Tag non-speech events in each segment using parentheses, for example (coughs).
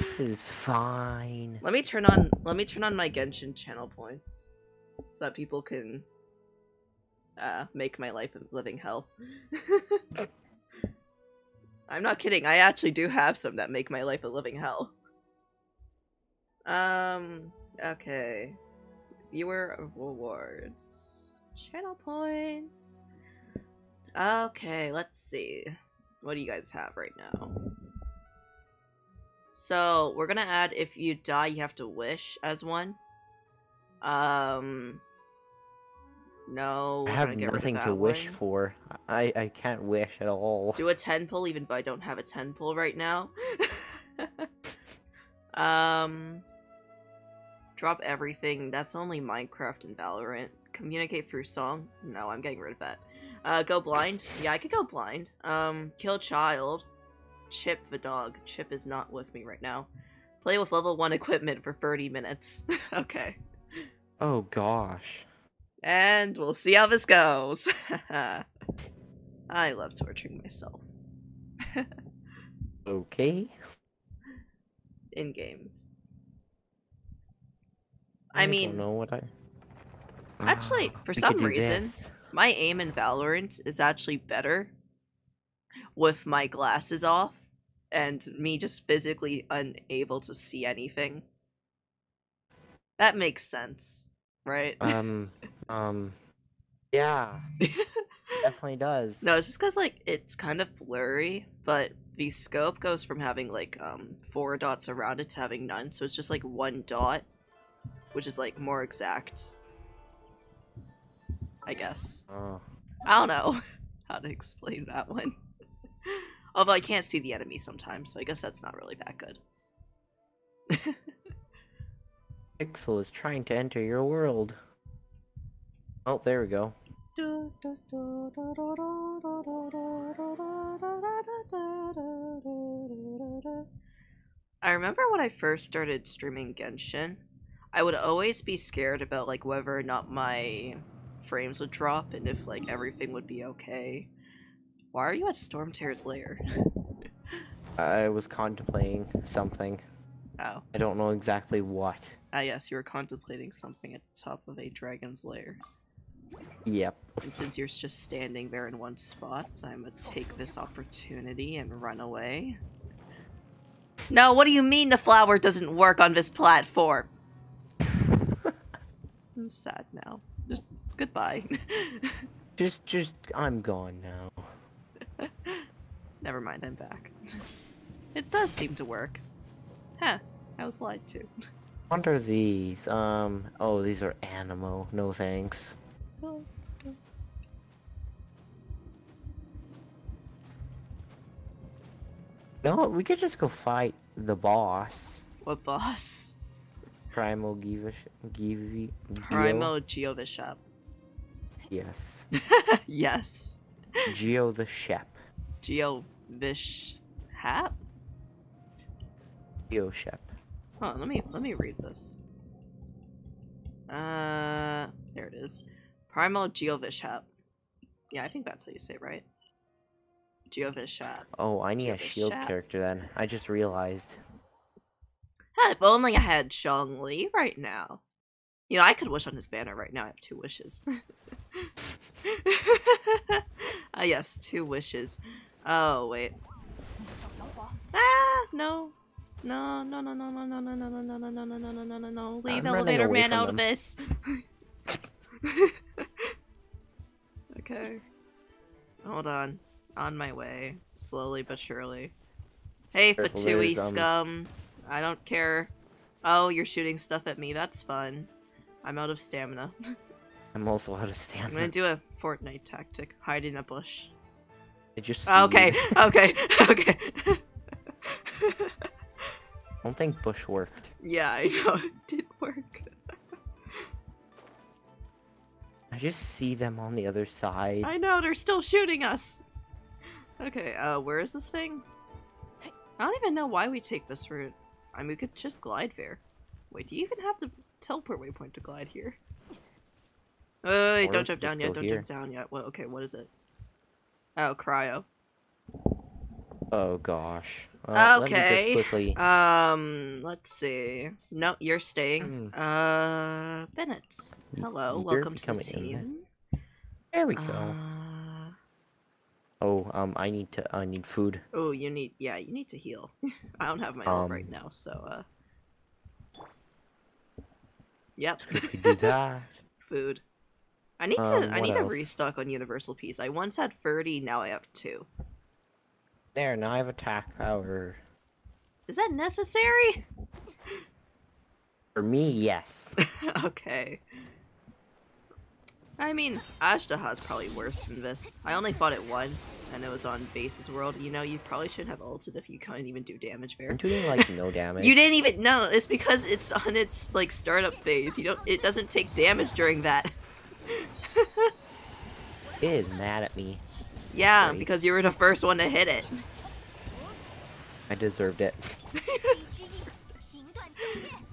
This is fine. Let me turn on let me turn on my Genshin channel points so that people can uh make my life a living hell. (laughs) I'm not kidding. I actually do have some that make my life a living hell. Um okay. Viewer rewards. Channel points. Okay, let's see. What do you guys have right now? So we're gonna add if you die, you have to wish as one. Um, no, I have gonna get rid of nothing to that wish for. I I can't wish at all. Do a ten pull, even if I don't have a ten pull right now. (laughs) um, drop everything. That's only Minecraft and Valorant. Communicate through song. No, I'm getting rid of that. Uh, go blind. Yeah, I could go blind. Um, kill Childe. Chip the dog. Chip is not with me right now. Play with level 1 equipment for 30 minutes. (laughs) okay. Oh gosh. And we'll see how this goes. (laughs) I love torturing myself. (laughs) Okay. In games. I don't mean, know what I. Actually, Ah, for we some reason- this. my aim in Valorant is actually better with my glasses off and me just physically unable to see anything. That makes sense, right? Um. um. Yeah. (laughs) definitely does. No, it's just because like it's kind of blurry, but the scope goes from having like um four dots around it to having none, so it's just like one dot, which is like more exact. I guess. Oh. I don't know (laughs) how to explain that one. Although I can't see the enemy sometimes, so I guess that's not really that good. (laughs) Pixel is trying to enter your world. Oh, there we go. I remember when I first started streaming Genshin, I would always be scared about like whether or not my frames would drop and if like everything would be okay. Why are you at Stormterror's lair? I was contemplating something. Oh. I don't know exactly what. Ah yes, you were contemplating something at the top of a dragon's lair. Yep. And since you're just standing there in one spot, I'm gonna take this opportunity and run away. No, what do you mean the flower doesn't work on this platform? (laughs) I'm sad now. Just goodbye. (laughs) Just, just, I'm gone now. Never mind, I'm back. It does seem to work. Huh, I was lied to. What are these? Um, oh, these are Anemo. No thanks. No, we could just go fight the boss. What boss? Primal Givish, Givi, Gio? Primo Geovishap. Yes. yes. Geo the Shep. Geovish (laughs) Hap? Geo Shep. Hold on, let me let me read this. Uh, there it is. Primal Geovishap. Yeah, I think that's how you say it, right? Geovishap. Oh, I need a shield character then. I just realized. If only I had Zhongli right now. You know, I could wish on his banner right now. I have two wishes. (laughs) (laughs) Ah, yes, two wishes. Oh, wait. Ah, no. No, no, no, no, no, no, no, no, no, no, no, no, no, no, no, no, no, no. Leave Elevator Man out of this. okay. Hold on. On my way. Slowly but surely. Hey, Careful, Fatui um, scum. I don't care. Oh, you're shooting stuff at me. That's fun. I'm out of stamina. I'm also out of stamina. I'm gonna do a Fortnite tactic. Hide in a bush. Just Okay, see- (laughs) okay, okay. I don't think Bush worked. yeah, I know. (laughs) It did work. I just see them on the other side. I know, they're still shooting us. Okay, uh, where is this thing? I don't even know why we take this route. I mean, we could just glide there. Wait, do you even have to teleport waypoint to glide here? Wait, wait, wait, don't jump down yet, don't here. jump down yet. Well, okay, what is it? Oh, cryo. Oh gosh. Uh, Let me Okay. just quickly. Um, let's see. No, you're staying. Hmm. Uh, Bennett. Hello, you're welcome to the in team. There we go. Uh, oh, um, I need to. I need food. oh, you need. Yeah, you need to heal. (laughs) I don't have my ult right Um, now, so uh. Yep, do that. (laughs) food. I need to. Um, I need to restock on Universal Peace. I once had thirty, now I have two. There, now I have attack power. Is that necessary? For me, yes. (laughs) okay. I mean, Azhdaha's probably worse than this. I only fought it once, and it was on Base's World. You know, you probably shouldn't have ulted if you couldn't even do damage I'm doing like (laughs) no damage. You didn't even no. It's because it's on its like startup phase. You don't. It doesn't take damage during that. It is mad at me. Yeah, because you were the first one to hit it. I deserved it. (laughs)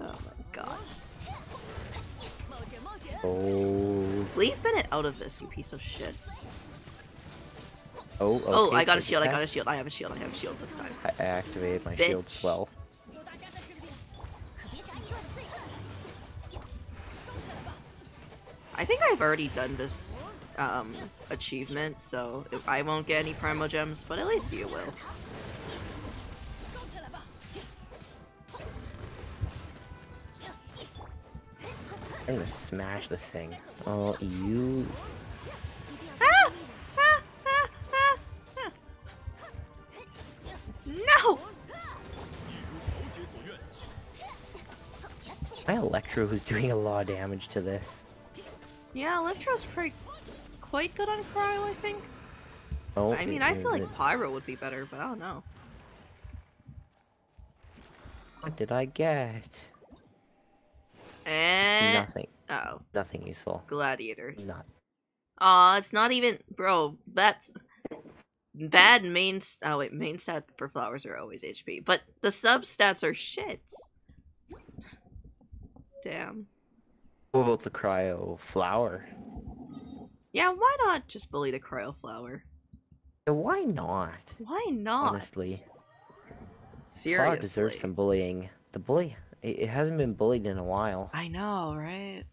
oh my god. Oh. Leave Bennett out of this, you piece of shit. Oh. oh okay, oh, I got a shield. I got a shield. I have a shield. I have a shield this time. I I activated my shield swell. I think I've already done this um, achievement, so I won't get any Primogems, but at least you will. I'm gonna smash this thing. Oh, you. Ah! Ah! Ah! Ah! Ah! No! My Electro who's doing a lot of damage to this. Yeah, Electro's pretty quite good on Cryo, I think. Oh, I mean, it- I feel like it's- Pyro would be better, but I don't know. What did I get? Eh. Nothing. Oh, Nothing useful. gladiators. Not. Aw, it's not even, bro. That's bad main. Oh wait, main stat for flowers are always HP, but the sub stats are shit. Damn. What about the cryo flower? Yeah, why not just bully the cryo flower? Yeah, why not? Why not? Honestly, seriously. flower deserves some bullying. The bully, it, it hasn't been bullied in a while. I know, right?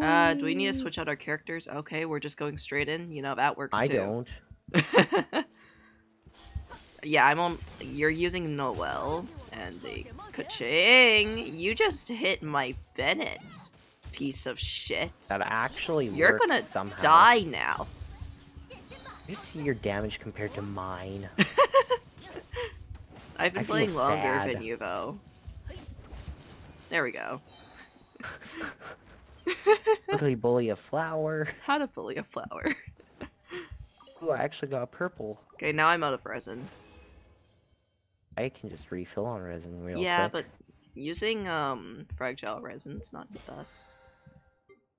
Uh, do we need to switch out our characters? Okay, we're just going straight in. You know that works I too. don't. (laughs) yeah, I'm on. You're using Noelle and a Kaching. You just hit my Bennett, piece of shit. That actually You're gonna somehow. die now. You see your damage compared to mine. (laughs) I've been I playing longer sad. than you though. There we go. Ugly bully a flower. (laughs) How to bully a flower. Ooh, I actually got purple. Okay, now I'm out of resin. I can just refill on resin real yeah, quick. but using um fragile resin's not the best.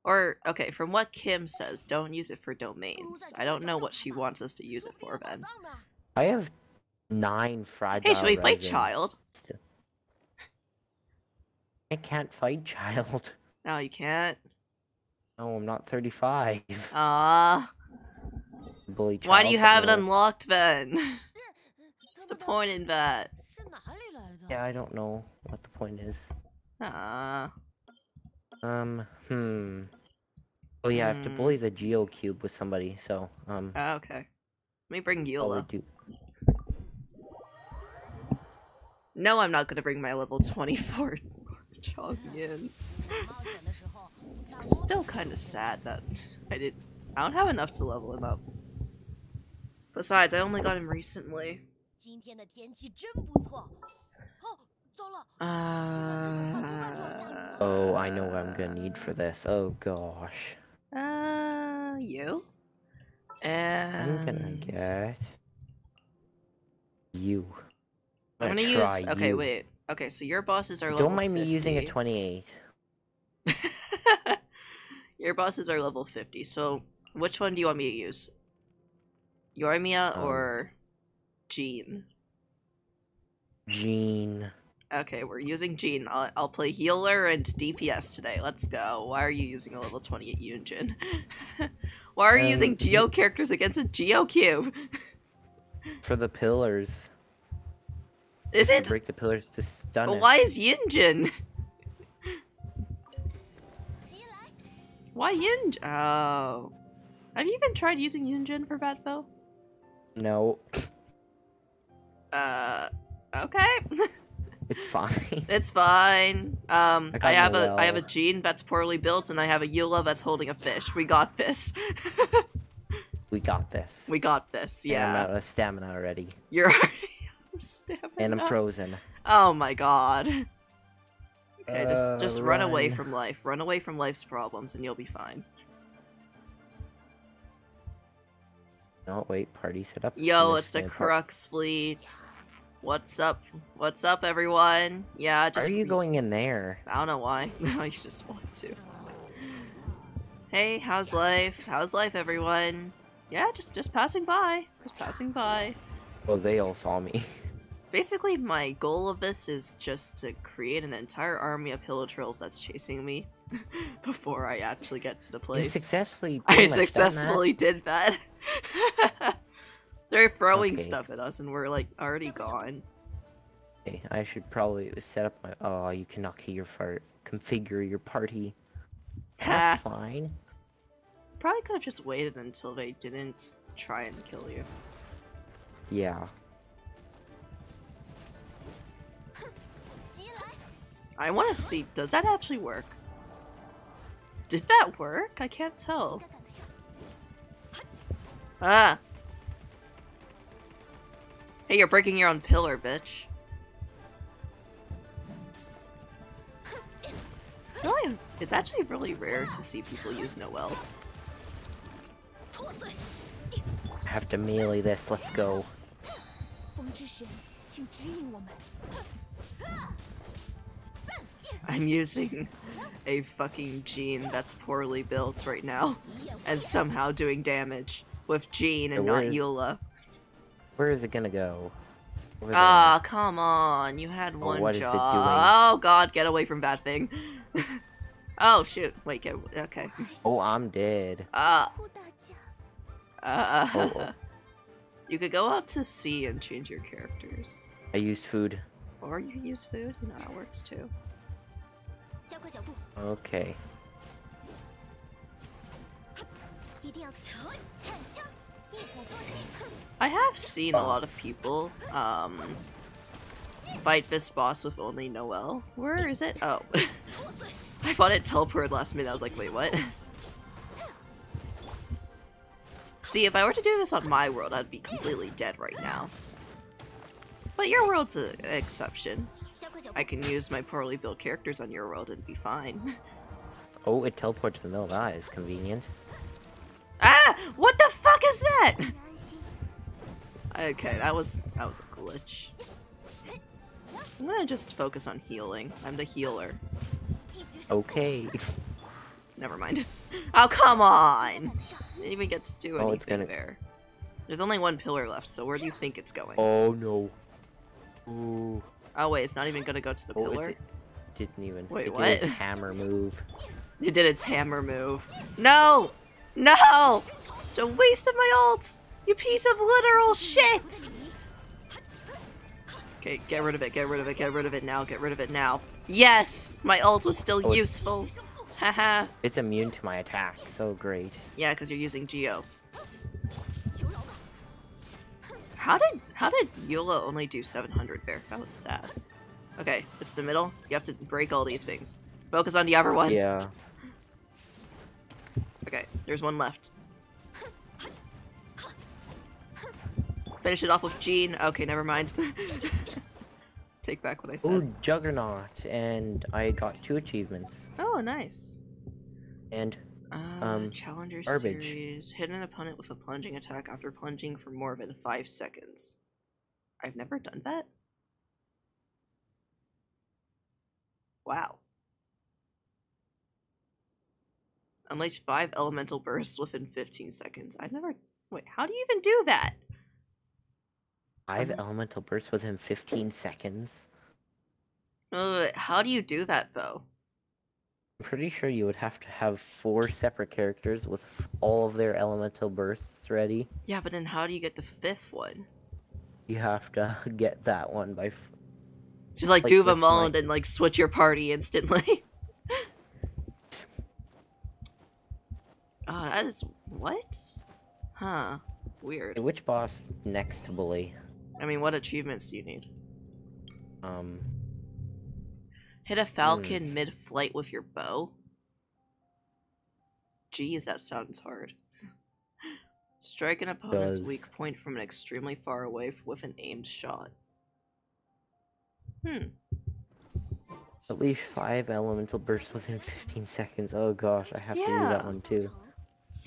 Or okay, from what Kim says, don't use it for domains. I don't know what she wants us to use it for, Ben. I have nine fragile. Hey, should we fight. Childe? I can't fight Childe. (laughs) No, you can't. No, I'm not 35. Ah, Bully Childe. why do you have it unlocked, Ben? (laughs) What's the point in that? Yeah, I don't know what the point is. Ah, Um, hmm. Oh yeah, I have to Hmm. bully the Geo Cube with somebody, so, um, ah, okay. Let me bring do. No, I'm not gonna bring my level 24 (laughs) Chong in. It's still kind of sad that I did. I don't have enough to level him up. Besides, I only got him recently. Oh, I know what I'm gonna need for this. Oh gosh. Uh, you. And I'm gonna get you. I'm gonna, I'm gonna use. Okay, you. wait. Okay, so your bosses are. Don't mind 50. me using a twenty-eight. (laughs) your bosses are level fifty. So, which one do you want me to use? Yoimiya um, or Jean? Jean. Okay, we're using Jean. I'll, I'll play healer and DPS today. Let's go. Why are you using a level 28 Yunjin? (laughs) Why are you Um, using Geo characters against a Geo cube? (laughs) For the pillars. Is To it? break the pillars to stun But it. why is Yunjin? Why Yunjin? Oh. Have you even tried using Yunjin for Batfo? No, (laughs) Uh, okay. (laughs) it's fine. it's fine. Um, I I, have a I have a Jean that's poorly built, and I have a Eula that's holding a fish. We got this. (laughs) we got this. we got this. And I'm Yeah. out of stamina already. You're already stamina. And I'm frozen. Oh my god. Okay, just Uh, just run away from life. Run away from life's problems, and you'll be fine. No, wait, party set up. Yo, it's the. Crux fleet. What's up? What's up, everyone? Yeah, Why just are you going in there? I don't know why. (laughs) I just want to. Hey, how's life? How's life, everyone? Yeah, just just passing by. Just passing by. Well, they all saw me. (laughs) Basically, my goal of this is just to create an entire army of Hilichurls that's chasing me (laughs) before I actually get to the You place. successfully. I done that. successfully did that. (laughs) They're throwing okay. stuff at us and we're like already gone. Okay, I should probably set up my. Oh, you cannot key your fart. Configure your party. That's (laughs) fine. Probably could have just waited until they didn't try and kill you. Yeah. I want to see, does that actually work? Did that work? I can't tell. Ah! Hey, you're breaking your own pillar, bitch. It's really, it's actually really rare to see people use Noelle. I have to melee this, let's go. I'm using a fucking Jean that's poorly built right now and somehow doing damage with Jean and not is, Eula. Where is it gonna go? Ah, oh, come on. You had oh, one job. Oh, God, get away from bad thing. (laughs) oh, shoot. Wait, get, okay. Oh, I'm dead. Ah. Uh, uh, (laughs) oh. You could go out to sea and change your characters. I use food. Or you use food. You know, that works too. Okay. I have seen a lot of people um, fight this boss with only Noelle. Where is it? Oh. (laughs) I thought it teleported last minute. I was like, wait, what? See, if I were to do this on my world, I'd be completely dead right now. But your world's an exception. I can use my poorly built characters on your world and be fine. (laughs) Oh, it teleported to the middle ah, of the convenient. Ah! What the fuck is that? Okay, that was that was a glitch. I'm gonna just focus on healing. I'm the healer. Okay. Never mind. (laughs) Oh come on! Didn't even get to do anything oh, it's gonna... there. There's only one pillar left, so where do you think it's going? Oh no. Ooh. Oh wait, it's not even gonna go to the oh, pillar. It didn't even. Wait, it what? Did its hammer move. It did its hammer move. No! No! It's a waste of my ults! You piece of literal shit! Okay, get rid of it, get rid of it, get rid of it now, get rid of it now. Yes! My ult was still oh, useful. Haha. it's immune to my attack, so great. Yeah, because you're using Geo. How did how did Eula only do 700 there? That was sad. Okay, it's the middle. You have to break all these things. Focus on the other one. Yeah. Okay, there's one left. Finish it off with Jean. Okay, never mind. (laughs) Take back what I said. Ooh, Juggernaut, and I got two achievements. Oh, nice. And Uh, Um, Challenger garbage. series. Hit an opponent with a plunging attack after plunging for more than five seconds. I've never done that. Wow. Unleash five elemental bursts within 15 seconds. I've never. Wait, how do you even do that? Five Um, elemental bursts within 15 seconds. Uh, how do you do that though? I'm pretty sure you would have to have four separate characters with f- all of their elemental bursts ready. Yeah, but then how do you get the fifth one? You have to (laughs) get that one by Just like, Like do my- mold and like switch your party instantly. oh, (laughs) that is what? Huh. Weird. Which boss next to Bully? I mean, what achievements do you need? Um, Hit a falcon mid-flight with your bow. Jeez, that sounds hard. Strike an opponent's Does. weak point from an extremely far away with an aimed shot. Hmm. at least five elemental bursts within 15 seconds. Oh gosh, I have to do that one too.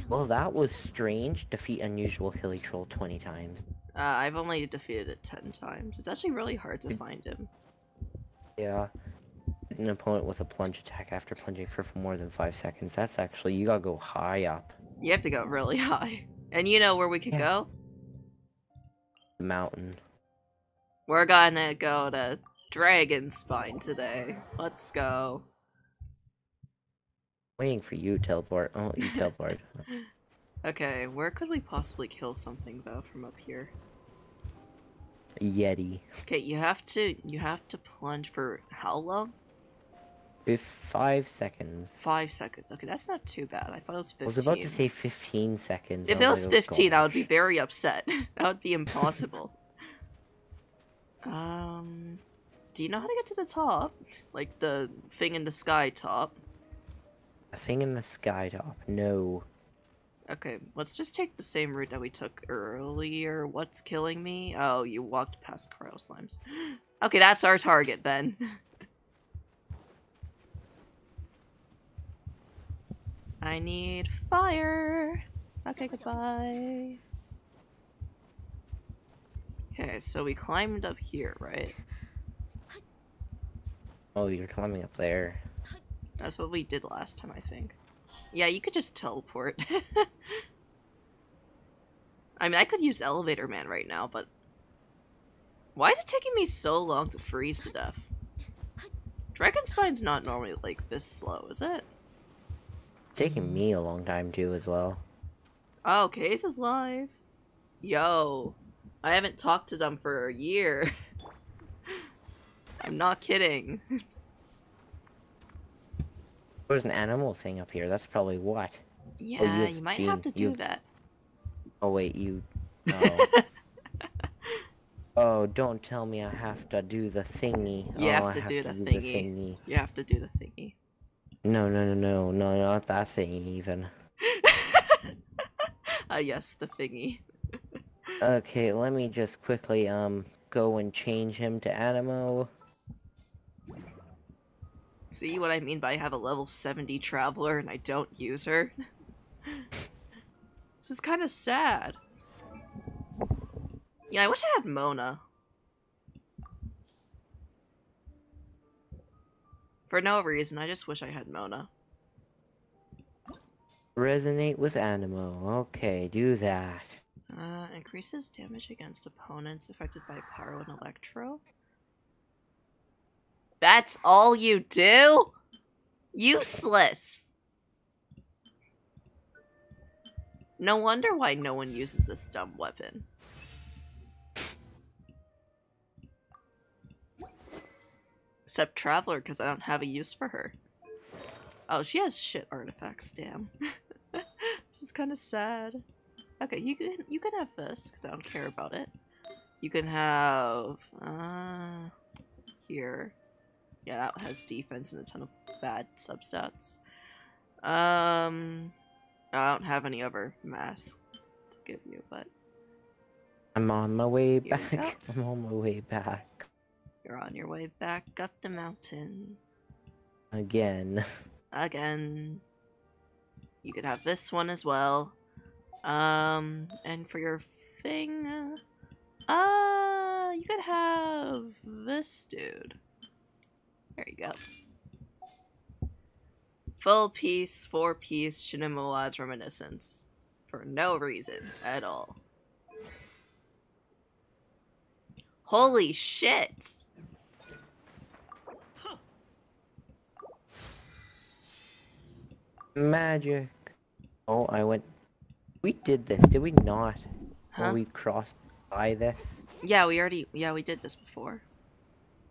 Well, that was strange. Defeat unusual hilichurl 20 times. Uh, I've only defeated it ten times. It's actually really hard to find him. Yeah. An opponent with a plunge attack after plunging for more than five seconds. That's actually, you gotta go high up You have to go really (laughs) high. And you know where we could Yeah. go? the mountain. We're gonna go to Dragon Spine today. Let's go. Waiting for you, teleport. Oh, you (laughs) teleport. Okay, where could we possibly kill something though from up here? Yeti. Okay, you have to you have to plunge for how long? If five seconds. Five seconds. Okay, that's not too bad. I thought it was fifteen. I was about to say 15 seconds. if it was fifteen, fifteen, I would be very upset. (laughs) that would be impossible. um, do you know how to get to the top? Like the thing in the sky top. A thing in the sky top. No. Okay, let's just take the same route that we took earlier. What's killing me? Oh, you walked past cryo slimes. (gasps) Okay, that's our target then. (laughs) I need fire. Okay, goodbye. Okay, so we climbed up here, right? Oh, you're climbing up there. That's what we did last time, I think. Yeah, you could just teleport. (laughs) I mean, I could use Elevator Man right now, but... Why is it taking me so long to freeze to death? Dragon Spine's not normally, like, this slow, is it? taking me a long time too, as well. Oh, Case is live. Yo. I haven't talked to them for a year. (laughs) I'm not kidding. (laughs) There's an animal thing up here. That's probably what. Yeah, you've you might seen- have to do that. Oh wait, you. (laughs) Oh. oh, don't tell me I have to do the thingy. You oh, have to do the do thingy. thingy. You have to do the thingy. No, no, no, no, no, not that thingy even. Ah, (laughs) yes, the thingy. (laughs) Okay, let me just quickly um go and change him to Anemo. See what I mean by I have a level 70 traveler and I don't use her? (laughs) this is kind of sad. Yeah, I wish I had Mona. For no reason, I just wish I had Mona. Resonate with Anemo. Okay, do that. Uh, increases damage against opponents affected by Pyro and Electro. That's all you do? Useless! No wonder why no one uses this dumb weapon. Except Traveler, because I don't have a use for her. Oh, she has shit artifacts, damn. (laughs) this is kind of sad. Okay, you can you can have this because I don't care about it. You can have uh here. Yeah, that has defense and a ton of bad substats. Um, I don't have any other masks to give you, but I'm on my way Here back. (laughs) I'm on my way back. you're on your way back up the mountain Again. again. You could have this one as well. Um, and for your thing, uh you could have this dude. There you go. Full piece, four piece Shimenawa's reminiscence. For no reason at all. Holy shit! Magic. Oh, I went. We did this, did we not? Huh? Or we crossed by this? Yeah, we already yeah, we did this before.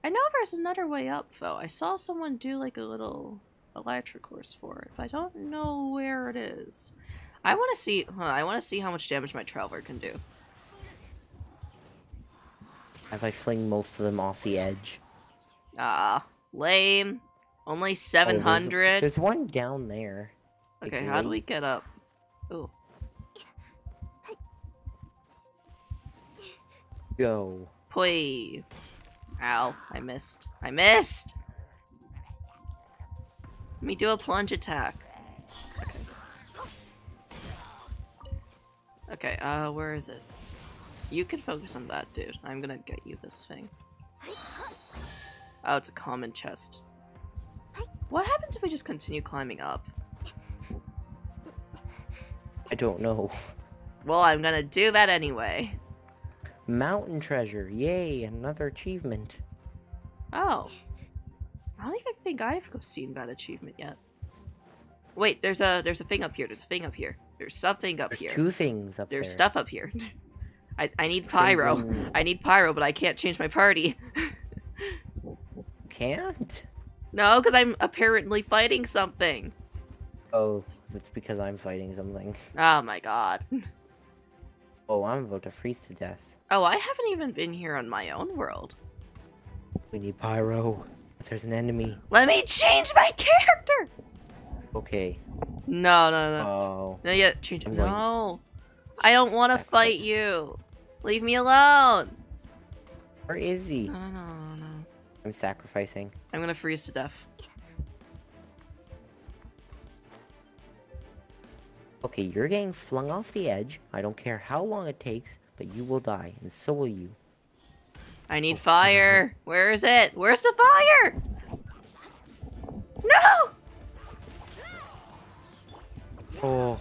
I know there's another way up, though. I saw someone do like a little electric course for it, but I don't know where it is. I want to see. Huh, I want to see how much damage my traveler can do. As I fling most of them off the edge. Ah, lame. Only Oh, there's- 700. there's, one down there. like, okay, how do we get up? Ooh. Go. Poi. Ow, I missed. I missed! Let me do a plunge attack. Okay. Okay, uh, where is it? You can focus on that, dude. I'm gonna get you this thing. Oh, it's a common chest. What happens if we just continue climbing up? I don't know. Well, I'm gonna do that anyway. Mountain treasure. Yay, another achievement. Oh. I don't even think I've seen that achievement yet. Wait, there's a there's a thing up here. There's a thing up here. There's something up There's here. two things up There's there. There's stuff up here. (laughs) I I need pyro. I need pyro, but I can't change my party. (laughs) Can't? no, because I'm apparently fighting something. Oh, it's because I'm fighting something. Oh my god. (laughs) Oh, I'm about to freeze to death. Oh, I haven't even been here on my own world. We need pyro. There's an enemy. Let me change my character. Okay. No, no, no. Oh. No, yeah, change. I'm No, I don't want to fight you. Leave me alone. Where is he? No, no, no, no, no. I'm sacrificing. I'm gonna freeze to death. Okay, you're getting flung off the edge. I don't care how long it takes, but you will die, and so will you. I need oh, fire. Where is it? Where's the fire? No! Oh.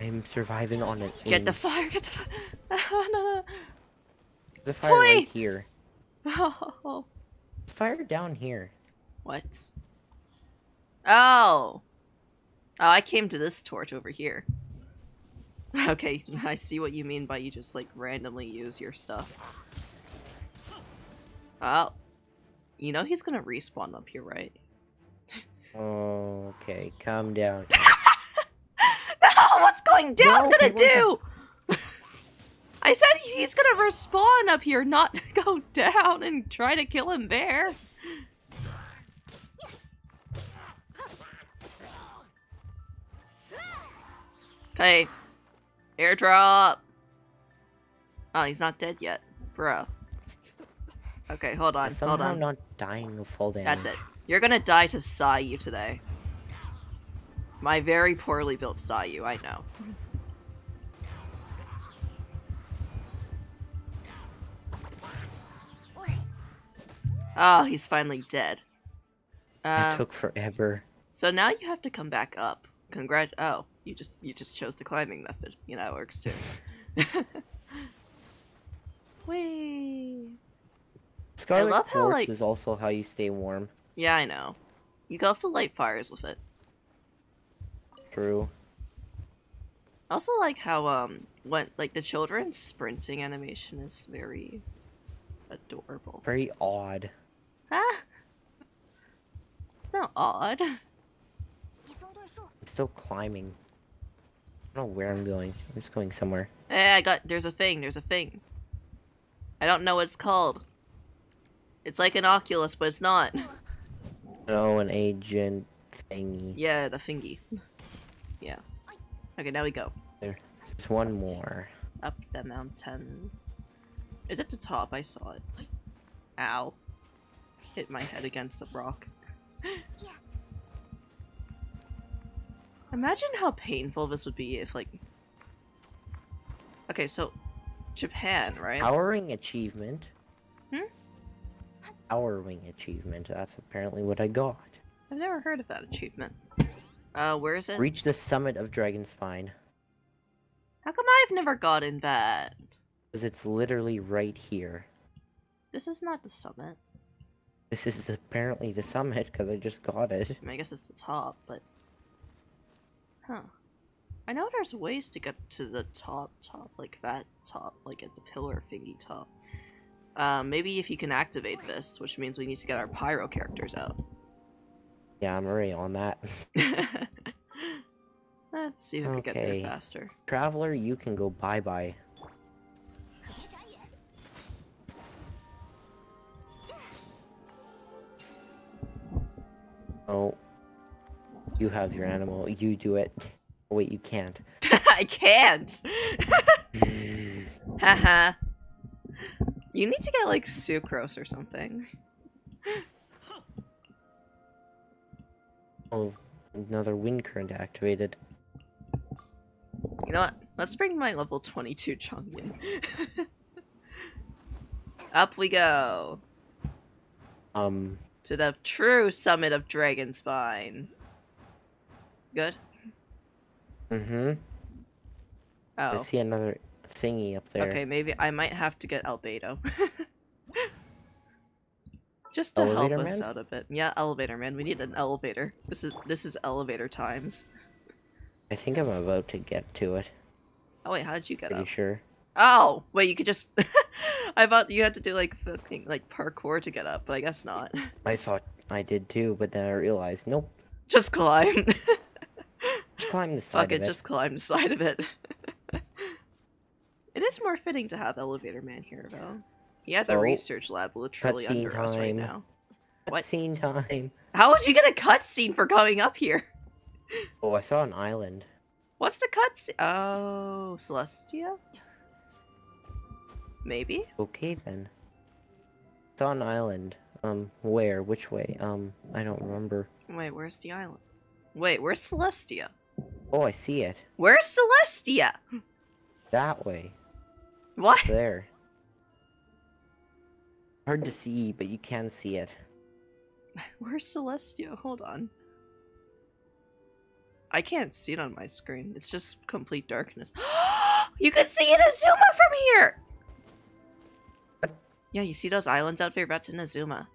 I'm surviving on an Get the fire. Get the fire. Oh, (laughs) no, no. A fire right here. Oh. (laughs) Fire down here. What? Oh. Oh, I came to this torch over here. (laughs) Okay, I see what you mean by you just like randomly use your stuff. Oh. You know he's gonna respawn up here, right? Okay, calm down. (laughs) No, what's going down No, gonna he do? (laughs) I said he's gonna respawn up here, not go down and try to kill him there. Okay. Airdrop. Oh, he's not dead yet. Bro. Okay, hold on, hold Somehow on. not dying of full damage. That's it. You're gonna die to Sayu today. My very poorly built Sayu, I know. Oh, he's finally dead. It Uh, took forever. so now you have to come back up. Congrat. Oh, you just you just chose the climbing method. You know, it works too. (laughs) Whee! Scarlet I love Quartz how, like, is also how you stay warm. Yeah, I know. You can also light fires with it. True. Also, like how um, when like the children sprinting animation is very adorable. Very odd. Huh? It's not odd. I'm still climbing. I don't know where I'm going. I'm just going somewhere. Eh, I got there's a thing. There's a thing. I don't know what it's called. It's like an Oculus, but it's not. Oh, an agent thingy. Yeah, the thingy. Yeah. Okay, now we go There's one more. up the mountain. Is it the top? I saw it. Ow. Hit my head against a rock. (laughs) Imagine how painful this would be if, like. Okay, so. Japan, right? Powering achievement. Hmm? Powering achievement. That's apparently what I got. I've never heard of that achievement. Uh, where is it? Reach the summit of Dragon Spine. How come I've never gotten that? Because it's literally right here. This is not the summit. This is apparently the summit because I just got it. I, mean, I guess it's the top, but. Huh. I know there's ways to get to the top, top, like that top, like at the pillar thingy top. Uh, maybe if you can activate this, which means we need to get our pyro characters out. Yeah, I'm already on that. (laughs) (laughs) Let's see who okay. can get there faster. Traveler, you can go bye-bye. Oh, you have your animal. You do it. Oh, wait, you can't. (laughs) I can't. (laughs) Haha. you need to get like sucrose or something. Oh, another wind current activated. You know what? Let's bring my level 22 Chung in. (laughs) Up we go Um, to the true summit of Dragonspine. Good. mm-hmm. I Oh. see another thingy up there. Okay, maybe I might have to get Albedo. (laughs) Just to Elevator help us man? out a bit. Yeah, elevator man. We need an elevator. This is this is elevator times. I think I'm about to get to it. Oh wait, how did you get Pretty up? sure. Oh, wait, you could just (laughs) I thought you had to do like fucking like parkour to get up, but I guess not. I thought I did too, but then I realized, nope. just climb. (laughs) Climb the side Fuck of it, it. just climb the (laughs) side of it. it is more fitting to have elevator man here though. He has a Oh. research lab literally Cutscene under us right time. now. what? Scene time. How would you get a cutscene for coming up here? Oh, I saw an island. What's the cutscene? Oh, Celestia? Maybe? Okay then. Saw an island. Um, where? Which way? Um, I don't remember. Wait, where's the island? Wait, where's Celestia? Oh, I see it. Where's Celestia? That way. What? There. Hard to see, but you can see it. (laughs) Where's Celestia? Hold on. I can't see it on my screen. It's just complete darkness. (gasps) you can see Inazuma from here! What? Yeah, you see those islands out there? That's Inazuma.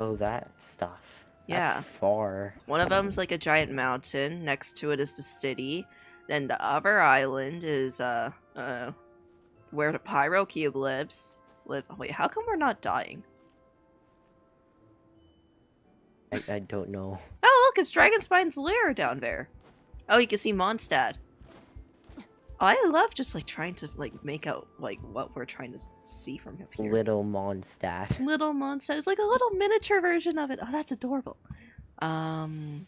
Oh, that stuff. Yeah. That's far. One of them's like a giant mountain. Next to it is the city. Then the other island is uh uh where the Pyro Cube lives. Live. Oh, Wait, how come we're not dying? I, I don't know. Oh, look, it's Dragonspine's lair down there. Oh, you can see Mondstadt. I love just like trying to like make out like what we're trying to see from up here. Little Mondstadt. (laughs) Little Mondstadt is like a little miniature version of it. Oh, that's adorable. Um.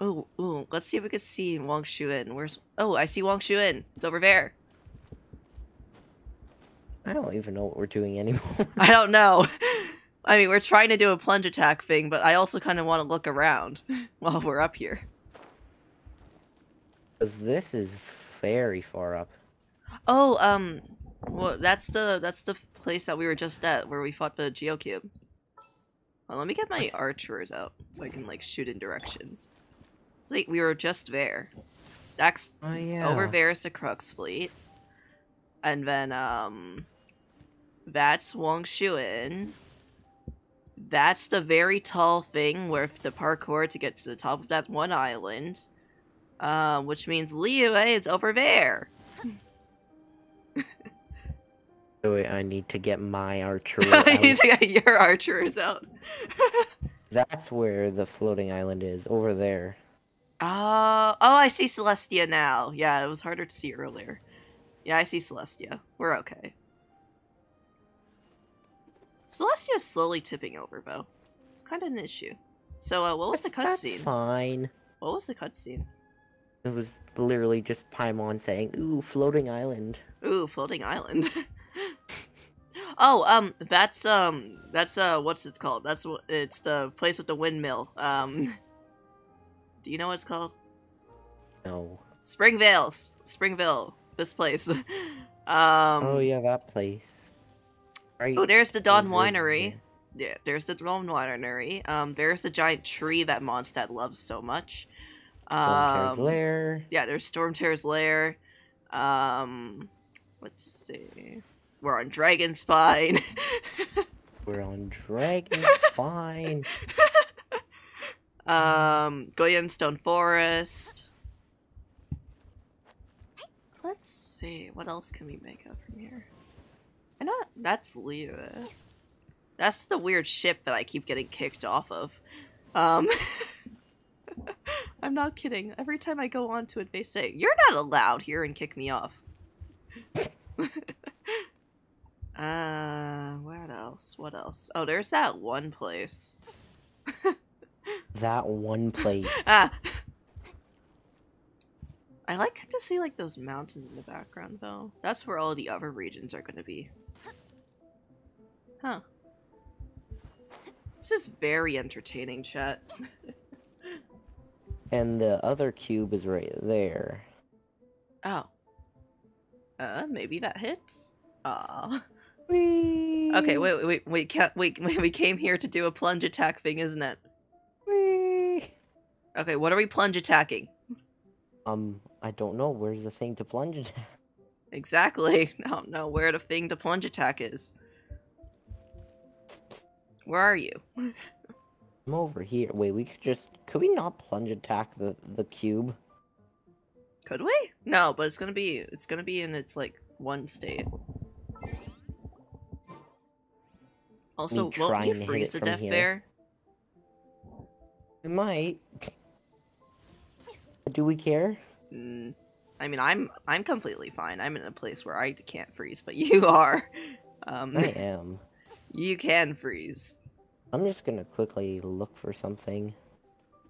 Oh, ooh, let's see if we can see Wangshu Inn. Where's? Oh, I see Wangshu Inn. It's over there. I don't even know what we're doing anymore. (laughs) I don't know. (laughs) I mean, we're trying to do a plunge attack thing, but I also kind of want to look around while we're up here. Because this is very far up. Oh, um, well, that's the that's the place that we were just at where we fought the Geocube. Well, let me get my archers out so I can like shoot in directions. It's like we were just there. That's Oh, yeah. over there is the Crux fleet, and then um, that's Wangshu Inn. That's the very tall thing with the parkour to get to the top of that one island. Uh, which means Liyue is over there. (laughs) Wait, I need to get my archery (laughs) I need out. to get your archers out. (laughs) That's where the floating island is, over there. Oh, oh, I see Celestia now. Yeah, it was harder to see earlier. Yeah, I see Celestia. We're okay. Celestia's slowly tipping over, though. It's kind of an issue. So, uh, what was the That's cutscene? fine. What was the cutscene? It was literally just Paimon saying, ooh, floating island. Ooh, floating island. (laughs) oh, um, that's um, that's uh, what's it called? That's what it's the place with the windmill. Um, (laughs) do you know what it's called? No. Springvale. Springville. This place. (laughs) um. oh, yeah, that place. Right. Oh, there's the Dawn Winery. Yeah, there's the Dawn Winery. Um, there's the giant tree that Mondstadt loves so much. Stormterror's Um, lair. Yeah, there's Stormterror's lair. Um, let's see. We're on Dragon Spine. (laughs) We're on Dragon's Spine. (laughs) um, Guyun Stone Forest. Let's see. What else can we make up from here? I know that's Leo. That's the weird ship that I keep getting kicked off of. Um, (laughs) I'm not kidding. Every time I go on to it, they say, You're not allowed here and kick me off. (laughs) uh, what else? What else? Oh, there's that one place. That one place. (laughs) Ah! I like to see like those mountains in the background though. That's where all the other regions are gonna be. Huh. This is very entertaining, chat. (laughs) And the other cube is right there. Oh. Uh, maybe that hits? Aw. (laughs) Whee! Okay, wait, wait, wait, we can't, wait, (laughs) wait, we came here to do a plunge attack thing, isn't it? Whee! Okay, what are we plunge attacking? Um, I don't know. Where's the thing to plunge it? (laughs) Exactly. I don't know where the thing to plunge attack is. Where are you? I'm over here. Wait, we could just could we not plunge attack the the cube? Could we? No, but it's gonna be it's gonna be in its like one state. Also, won't trying you to freeze it to death here. there? We might. Do we care? Mm, I mean, I'm I'm completely fine. I'm in a place where I can't freeze, but (laughs) you are. Um, I am. you can freeze. I'm just gonna quickly look for something.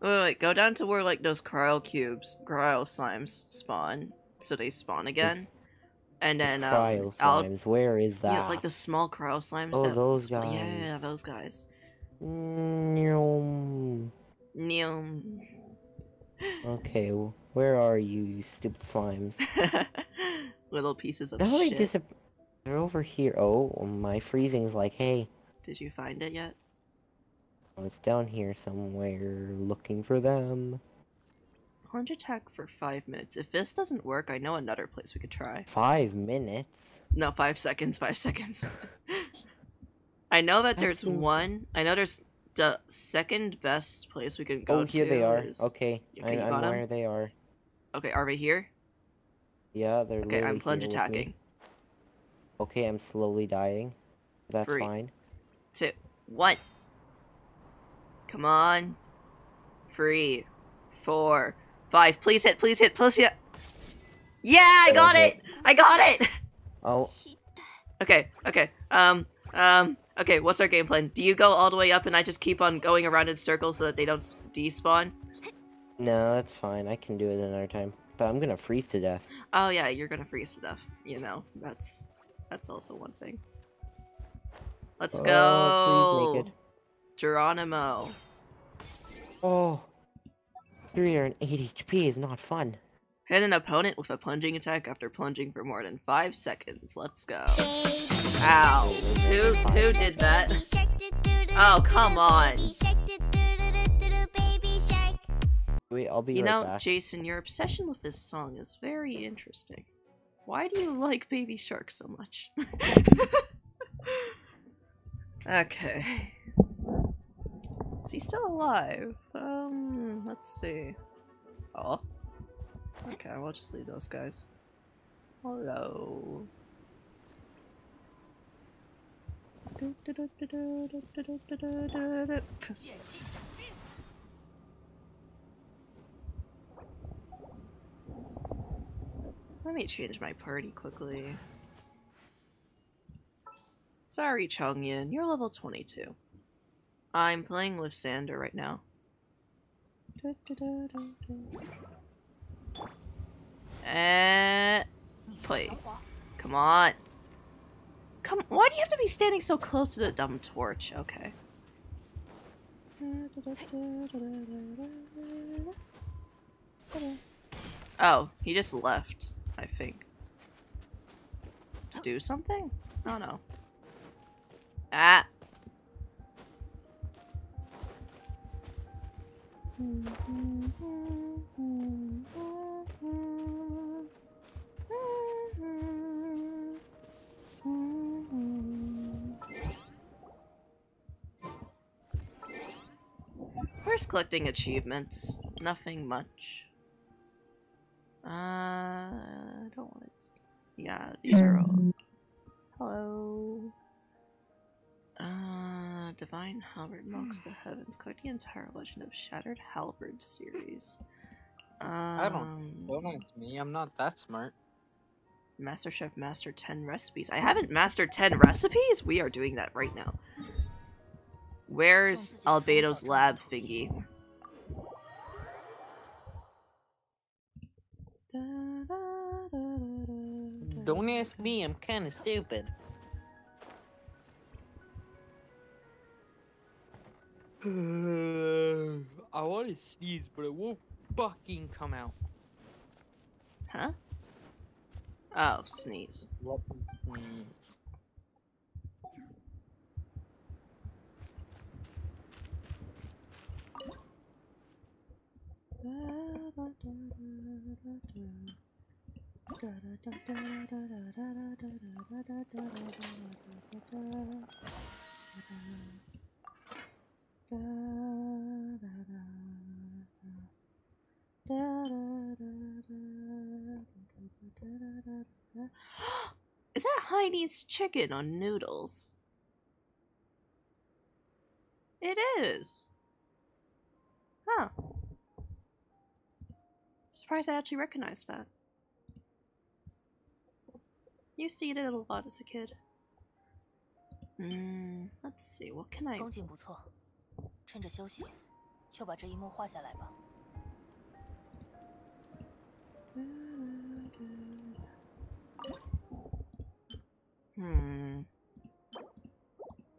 Wait, wait, go down to where like those cryo cubes, cryo slimes spawn, so they spawn again, and These then um, cryo slimes. Where is that? yeah, like the small cryo slimes. Oh, those guys. Yeah, yeah, those guys. Mm, Neum. Okay, where are you, you stupid slimes? (laughs) Little pieces of How they shit. disappear? They're over here. Oh, my freezing's like, hey, Did you find it yet? Oh, it's down here somewhere. Looking for them. Plunge attack for five minutes. If this doesn't work, I know another place we could try. Five minutes. No, five seconds. Five seconds. (laughs) I know that That there's seems- one. I know there's the second best place we can go to. oh, here to. they are. is- Okay, Okay, I, 'em? where they are. Okay, are we here? Yeah, they're. Okay, I'm plunge here with me. attacking. Okay, I'm slowly dying. That's Three. fine. Two, one. Come on. Three, four, five. Please hit. Please hit. Please hit. Yeah, I got it. I got it. Oh, Okay, okay. Um, um, okay, what's our game plan? Do you go all the way up and I just keep on going around in circles so that they don't despawn? no, that's fine. I can do it another time. But I'm gonna freeze to death. Oh yeah, you're gonna freeze to death. You know, that's that's also one thing. Let's Oh, go! please make it. Geronimo. Oh, 308 HP is not fun. Hit an opponent with a plunging attack after plunging for more than five seconds. Let's go. Ow. Who who did that? Oh, come on. Wait, I'll be You right know, back. Jason, your obsession with this song is very interesting. Why do you like Baby Shark so much? (laughs) okay. Is he still alive? Um, let's see. Oh. Okay, we'll just leave those guys. Hello. Let me change my party quickly. Sorry, Chongyun, you're level 22. I'm playing with Xander right now. Eh, play. Come on. Come. Why do you have to be standing so close to the dumb torch? Okay. Oh, he just left, I think. To do something? I don't. Ah! Where's collecting achievements? Nothing much. Uh, I don't want to Yeah, these are all. Hello. Uh, Divine Halberd knocks the heavens. Collect the entire Legend of Shattered Halberd series. Um, I don't- Don't ask me. I'm not that smart. Master Chef Master 10 recipes. I haven't mastered 10 recipes? We are doing that right now. Where's Albedo's lab thingy? Don't ask me. I'm kind of stupid. (sighs) I want to sneeze, but it won't fucking come out. Huh? Oh, sneeze. (laughs) Mm. Is that Heine's chicken on noodles? It is. Huh. Surprised I actually recognized that. Used to eat it a lot as a kid. Mm, let's see, what can I 风景不错， 趁着休息，就把这一幕画下来吧。 Hmm.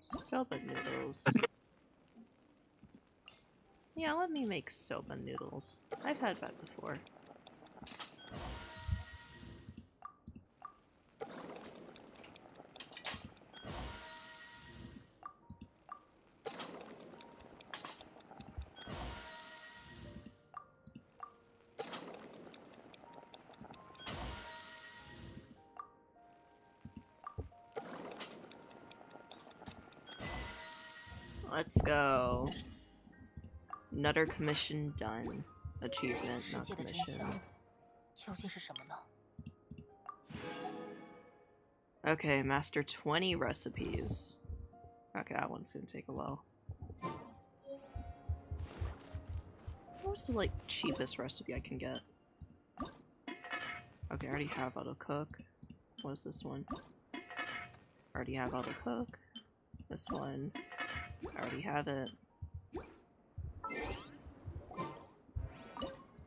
Soba noodles. Yeah, let me make soba noodles. I've had that before. go. Nutter commission done. Achievement, not commission. Okay, master 20 recipes. Okay, that one's gonna take a while. What's the, like, cheapest recipe I can get? Okay, I already have auto-cook. What is this one? I already have auto-cook. This one. I already have it.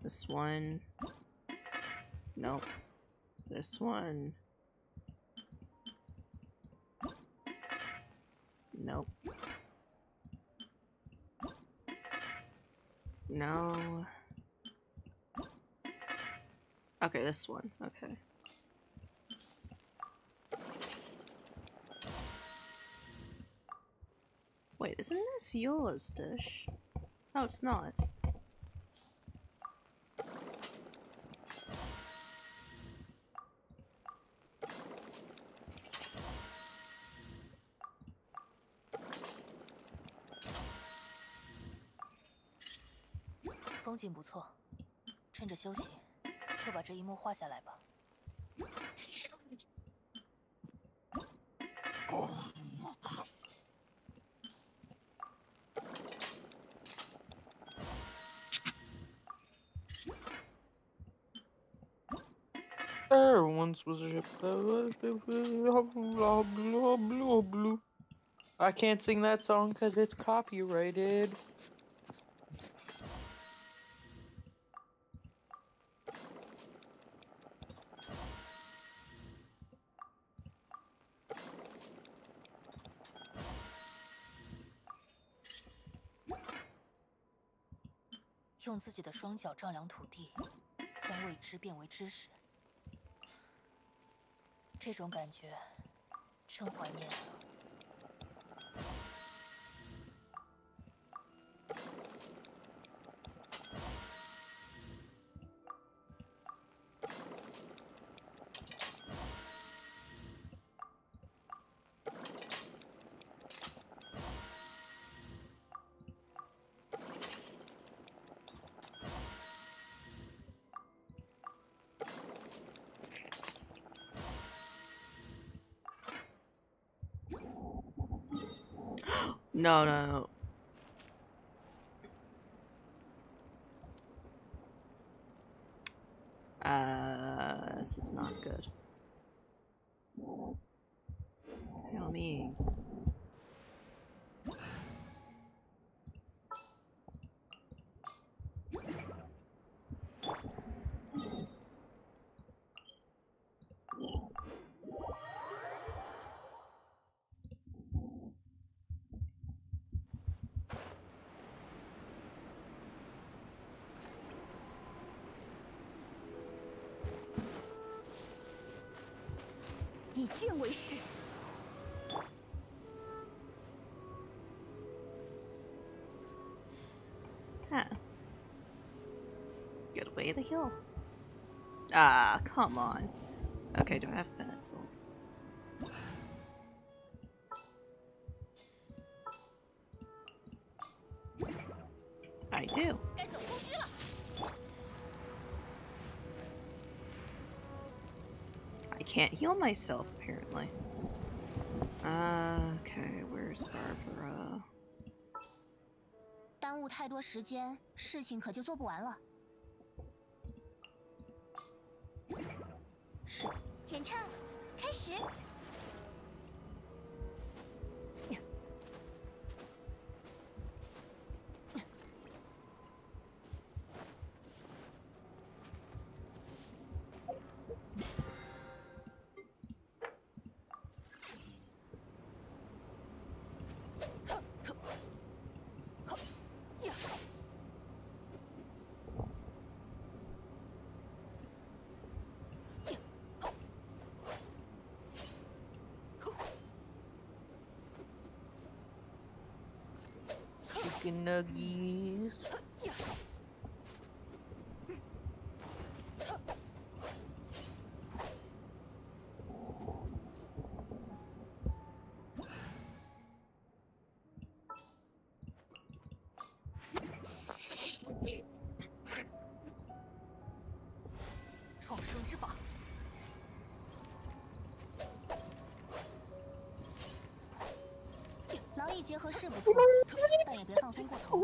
This one. Nope. This one. Nope. No. Okay, this one. Okay. Wait, isn't this Yola's dish? No, it's not. “风景不错，趁着休息，就把这一幕画下来吧。 (laughs) There once was a ship that was blah blah blah blah blah. I can't sing that song because it's copyrighted. “用自己的双脚丈量土地，将未知变为知识。” 这种感觉真怀念！No, no, no. Get Good way to heal. Ah, come on. Okay, do I have pencil? I do. I can't heal myself, apparently. Uh, okay, where's Barbara? 多时间，事情可就做不完了。是，演唱开始。Nuggies. “结合是不错，但也别放松过头。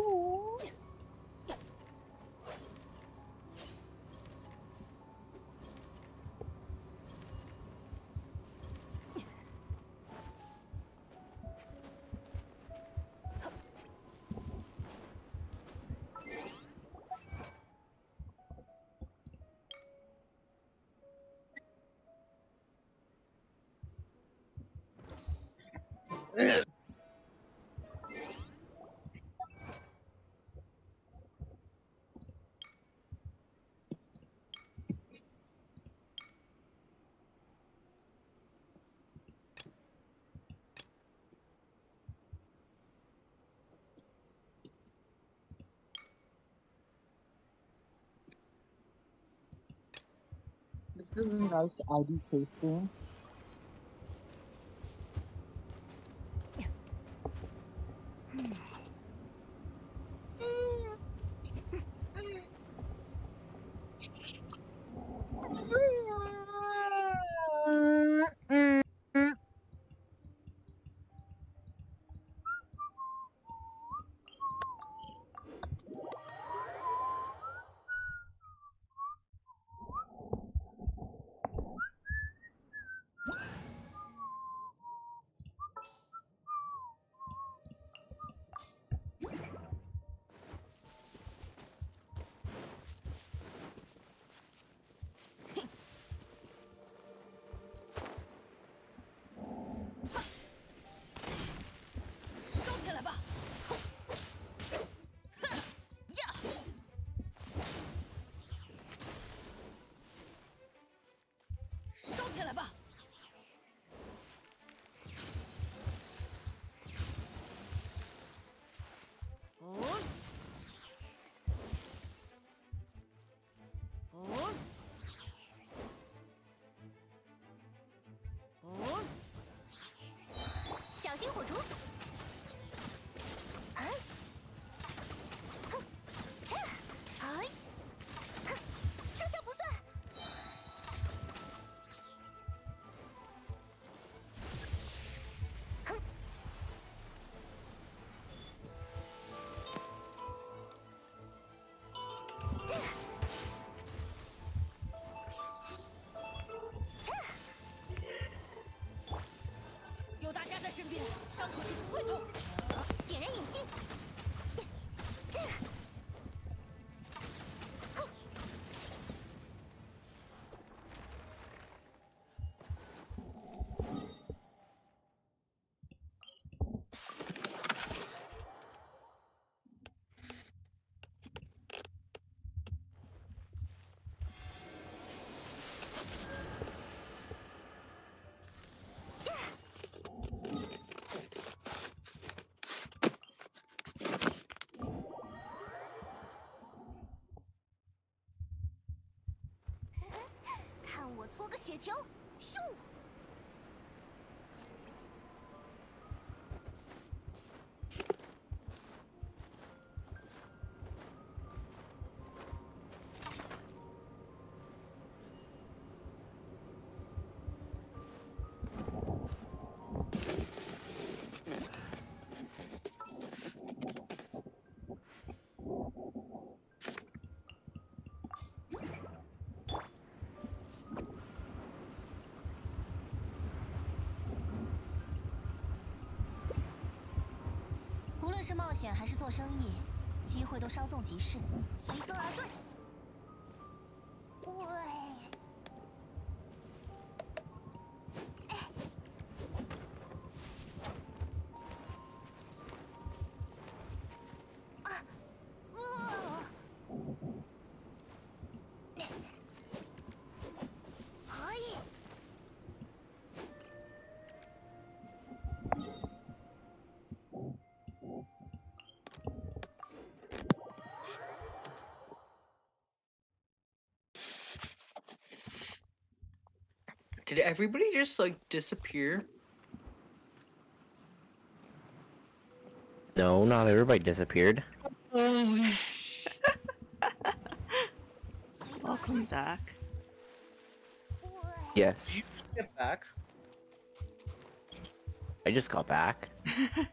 This is a nice IDK 下来吧。哦。哦。哦。小心火烛。伤口就不会痛。点燃引信。搓个雪球，咻！是冒险还是做生意，机会都稍纵即逝，随风而遁。Did everybody just like disappear? No, not everybody disappeared. Holy (laughs) Welcome back. Yes. Get back. I just got back. (laughs)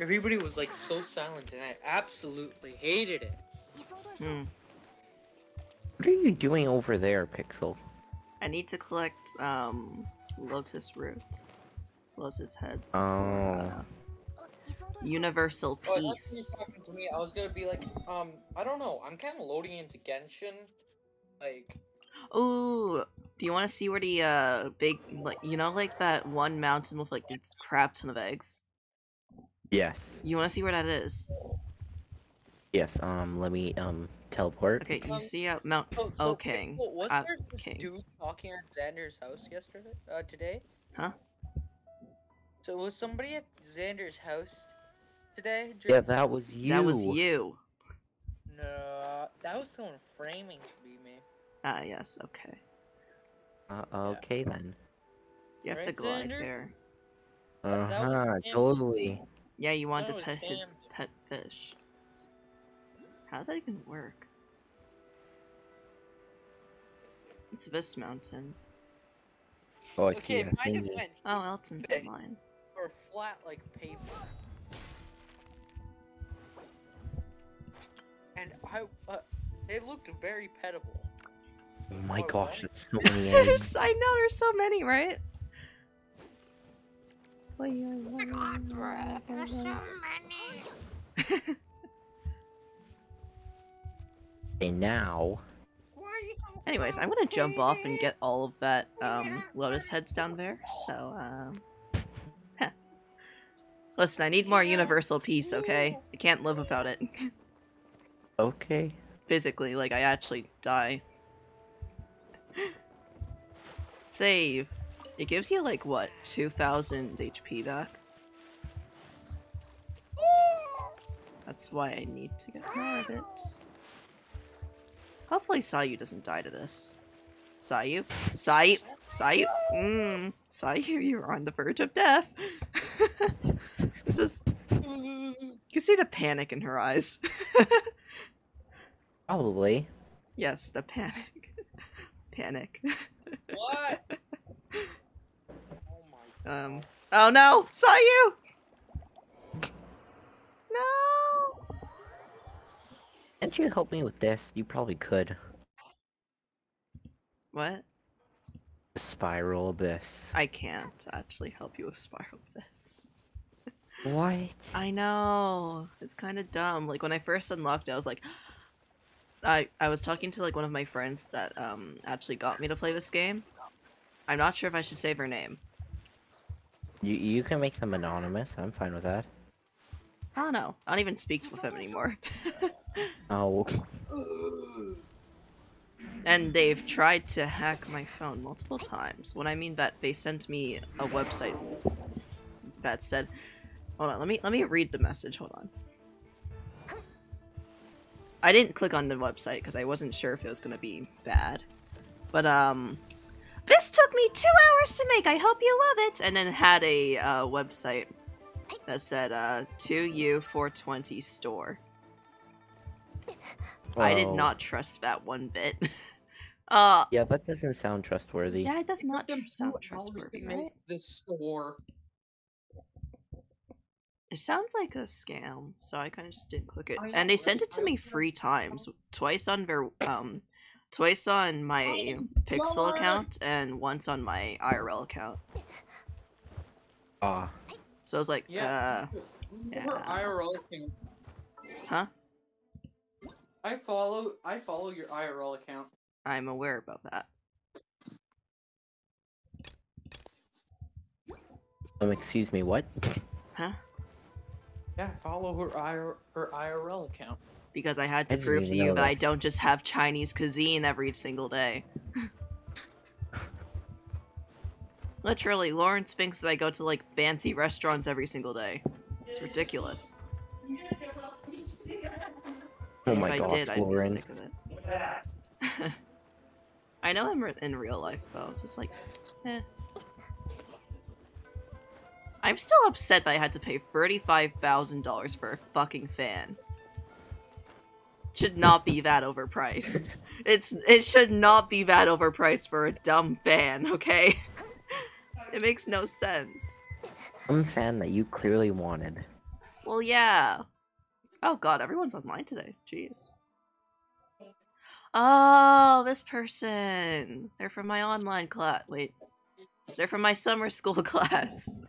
Everybody was like so silent, and I absolutely hated it. 疾 you doing over there, Pixel? I need to collect um, lotus roots, lotus heads. Oh. For, uh, universal peace. Oh, to me. I was gonna be like, um, I don't know. I'm kind of loading into Genshin, like. Ooh, do you want to see where the uh big, like, you know, like that one mountain with like a crap ton of eggs? Yes. You want to see where that is? Yes. Um. Let me um teleport. Okay, you Um, see uh, Mount so, so, Oh, okay, King. so was Uh, there this King. dude talking at Xander's house yesterday? Uh, today? Huh? So was somebody at Xander's house today? Yeah, that was you. That was you. No, that was someone framing to be me. Ah, yes. Okay. Uh, okay then. You have to Right, glide Xander? there. Uh That- that was huh. Totally. Yeah, you wanted That to was pet his pet fish. How does that even work? It's this mountain. Oh, I okay, see in that my thingy. defense, Oh, Elton's Okay. online. or flat like paper. And I, uh, they looked very pettable. Oh my Oh, gosh, really? that's so many eggs. There's, I know there's so many, right? Okay, now. Anyways, I'm gonna jump off and get all of that um, lotus heads down there. So, um, (laughs) listen, I need more universal peace. Okay, I can't live without it. (laughs) Okay. Physically, like I actually die. (laughs) Save. It gives you like what, 2,000 HP back. That's why I need to get more of it. Hopefully Sayu doesn't die to this. Sayu? Sayu? Sayu? Mmm. Sayu, you're on the verge of death. (laughs) this is... You can see the panic in her eyes. (laughs) Probably. yes, the panic. (laughs) panic. What? oh my. Um. Oh no! Sayu! No! Can't you help me with this? You probably could. What? Spiral Abyss. I can't actually help you with Spiral Abyss. What? I know. It's kind of dumb. Like when I first unlocked it, I was like (gasps) I I was talking to like one of my friends that um actually got me to play this game. I'm not sure if I should save her name. You you can make them anonymous. I'm fine with that. I don't know. I don't even speak with him anymore. (laughs) Oh, and they've tried to hack my phone multiple times. When I mean that they sent me a website that said Hold on, let me let me read the message. Hold on. I didn't click on the website because I wasn't sure if it was gonna be bad. But um this took me two hours to make. I hope you love it. And then had a uh, website that said uh 2U420 store. I did oh. not trust that one bit. (laughs) uh Yeah, that doesn't sound trustworthy. yeah, it does not tr- sound trustworthy, right? make This store. It sounds like a scam, so I kind of just didn't click it. I And they sent it to me three times, twice on their um, twice on my Pixel account and once on my IRL account. Ah, So I was like, Yeah. uh, yeah. Her. IRL account. huh? I follow. I follow your IRL account. I'm aware about that. um, excuse me, what? (laughs) Huh? Yeah, follow her IR, her IRL account. Because I had to I prove to you know that I don't just have Chinese cuisine every single day. (laughs) Literally, Lawrence thinks that I go to like fancy restaurants every single day. It's ridiculous. Oh my if I gosh, did, I'd be sick of it. (laughs) I know him in real life though, so it's like, eh. I'm still upset that I had to pay thirty-five thousand dollars for a fucking fan. Should not be that overpriced. (laughs) It's it should not be that overpriced for a dumb fan. Okay, (laughs) it makes no sense. Some fan that you clearly wanted. Well, yeah. Oh god, everyone's online today. Jeez. Oh, this person. They're from my online class. Wait. They're from my summer school (laughs) class.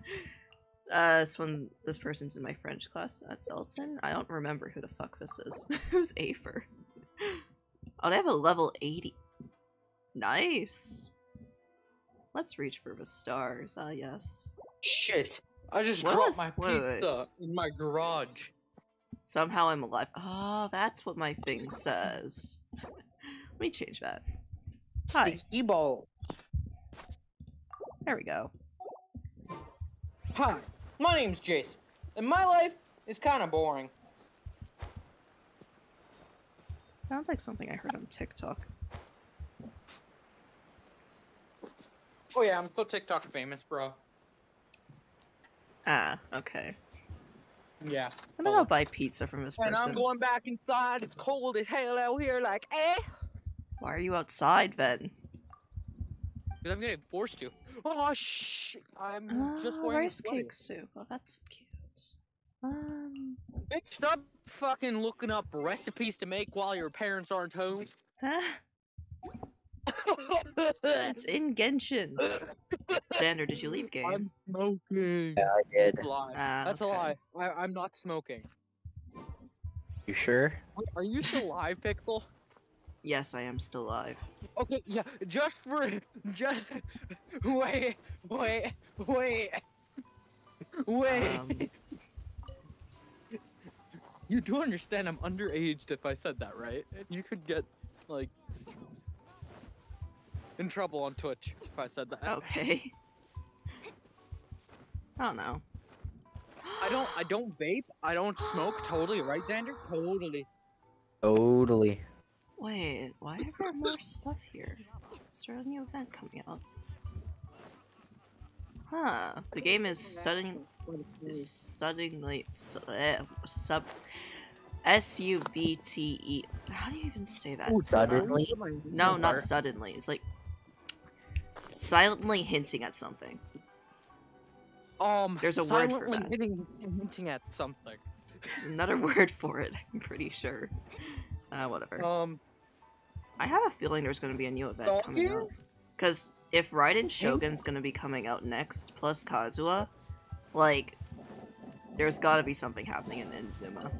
Uh, this one, this person's in my French class. That's Elton. I don't remember who the fuck this is. (laughs) Who's Afer? (laughs) Oh, they have a level 80. Nice. Let's reach for the stars. Ah, yes. Shit! I just What dropped my wait, wait. pizza in my garage. Somehow I'm alive. Oh, that's what my thing says. Let me change that. Hi. Sticky ball. There we go. Hi, my name's Jason, and my life is kind of boring. Sounds like something I heard on TikTok. Oh yeah, I'm still TikTok famous, bro. Ah, okay. Yeah. I'm gonna go buy pizza from this And person. I'm going back inside. It's cold as hell out here. Like, eh? Why are you outside then? Because I'm getting forced to. Oh shit! I'm just Ah, wearing a rice cake soup. Oh, that's cute. Um, stop fucking looking up recipes to make while your parents aren't home. (laughs) ah, it's (laughs) in Genshin. Xander, did you leave game? I'm smoking. Yeah, I did. That's a lie. Ah, That's okay. a lie. I, I'm not smoking. You sure? Wait, Are you still alive, Pixel? Yes, I am still alive. Okay, yeah, just for just wait, wait, wait, wait. Um, you do understand I'm underaged if I said that, right? You could get like in trouble on Twitch if I said that. okay. I don't know. I don't I don't vape, I don't smoke, (gasps) totally, right, Xander. Totally. Totally. Wait, why are there more stuff here? Is there a new event coming out? Huh. The game is sudden is suddenly eh, sub S U B T E. How do you even say that? Suddenly? No, not suddenly. It's like silently hinting at something. Um There's a word for that. hitting hinting at something. There's another (laughs) word for it. I'm pretty sure. Uh, whatever. Um I have a feeling there's going to be a new event coming out. Because if Raiden Shogun's gonna be coming out next, plus Kazuha, like, there's gotta be something happening in Inazuma.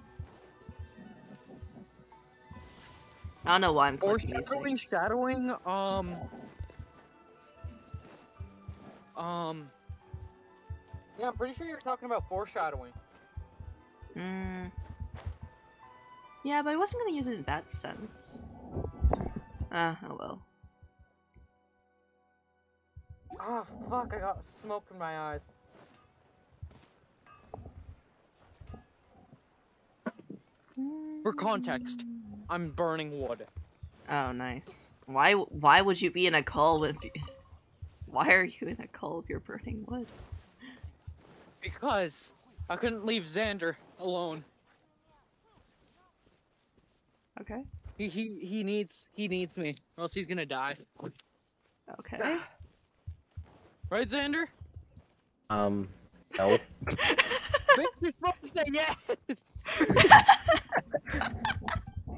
I don't know why I'm clicking these Foreshadowing, things. shadowing, um, um, yeah, I'm pretty sure you're talking about foreshadowing. Mm. Yeah, but I wasn't gonna use it in that sense. Ah, oh well. Ah, fuck, I got smoke in my eyes. For context, I'm burning wood. Oh, nice. Why? Why would you be in a call if? You, why are you in a call if you're burning wood? Because I couldn't leave Xander alone. Okay. He he he needs he needs me, or else he's gonna die. Okay. Right, Xander? Um, no. Bitch, you're supposed to say yes.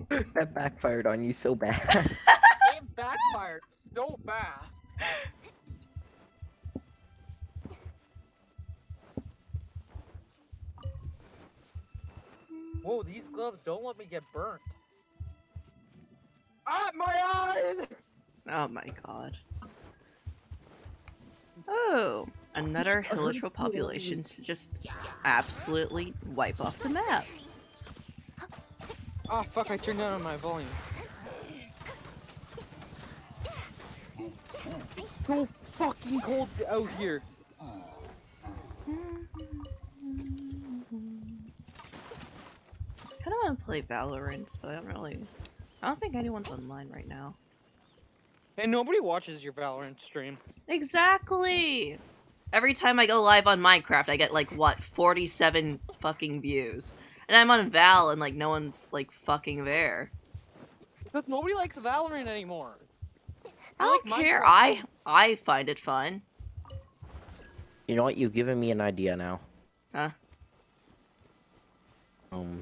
(laughs) that backfired on you so bad. it backfired so bad. Whoa, these gloves don't let me get burnt. Ah, my eyes! Oh my god. Oh, another Hilichurl population to just absolutely wipe off the map. Ah, fuck, I turned down on my volume. So fucking cold out here. Want to play Valorant, but I don't really. I don't think anyone's online right now. And nobody watches your Valorant stream. Exactly. Every time I go live on Minecraft, I get like what 47 fucking views, and I'm on Val, and like no one's like fucking there. Because nobody likes Valorant anymore. I I don't like care. Minecraft. I I find it fun. you know what? You've given me an idea now. Huh? Um.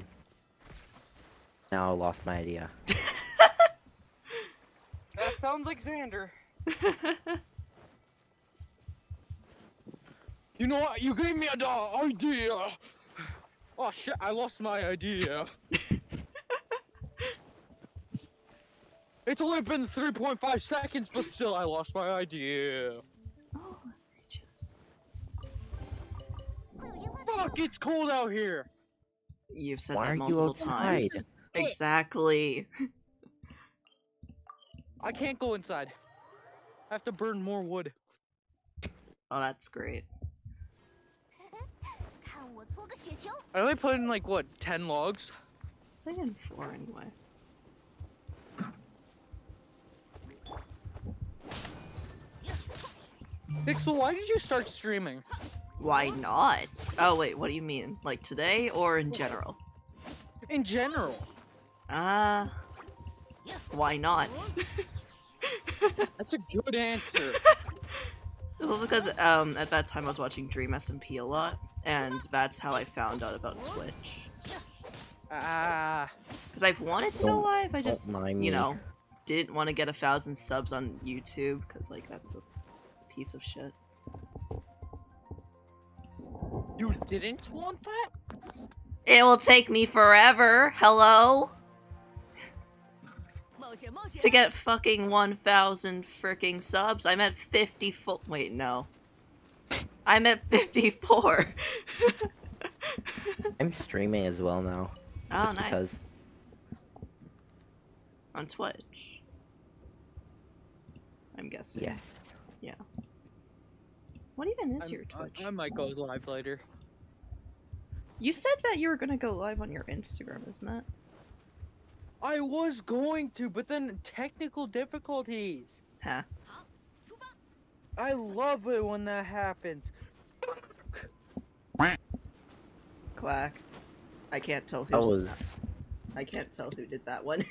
Now I lost my idea. (laughs) That sounds like Xander. (laughs) You know what? You gave me a da- idea. Oh shit! I lost my idea. (laughs) it's only been 3.5 seconds, but still, I lost my idea. oh, just... Fuck! It's cold out here. You've said Why that are you multiple outside? times. Exactly. (laughs) I can't go inside. I have to burn more wood. Oh, that's great. I only put in like what, ten logs? It's like in four anyway. Pixel, why did you start streaming? Why not? Oh wait, what do you mean? Like today or in general? In general. Uh why not? (laughs) That's a good answer. It's also because um at that time I was watching Dream SMP a lot, and that's how I found out about Twitch. Ah. Because I've wanted to go live, I just you know didn't want to get a thousand subs on YouTube because like that's a piece of shit. You didn't want that? It will take me forever. Hello to get fucking 1,000 freaking subs, I'm at 54. Wait, no. I'm at 54. (laughs) I'm streaming as well now. Oh, nice. Because... On Twitch. I'm guessing. Yes. Yeah. What even is I'm, your Twitch? I, I might go live later. You said that you were gonna go live on your Instagram, isn't it? I was going to, but then technical difficulties. Huh. I love it when that happens. Quack. I can't tell who. That was. I can't tell who did that one.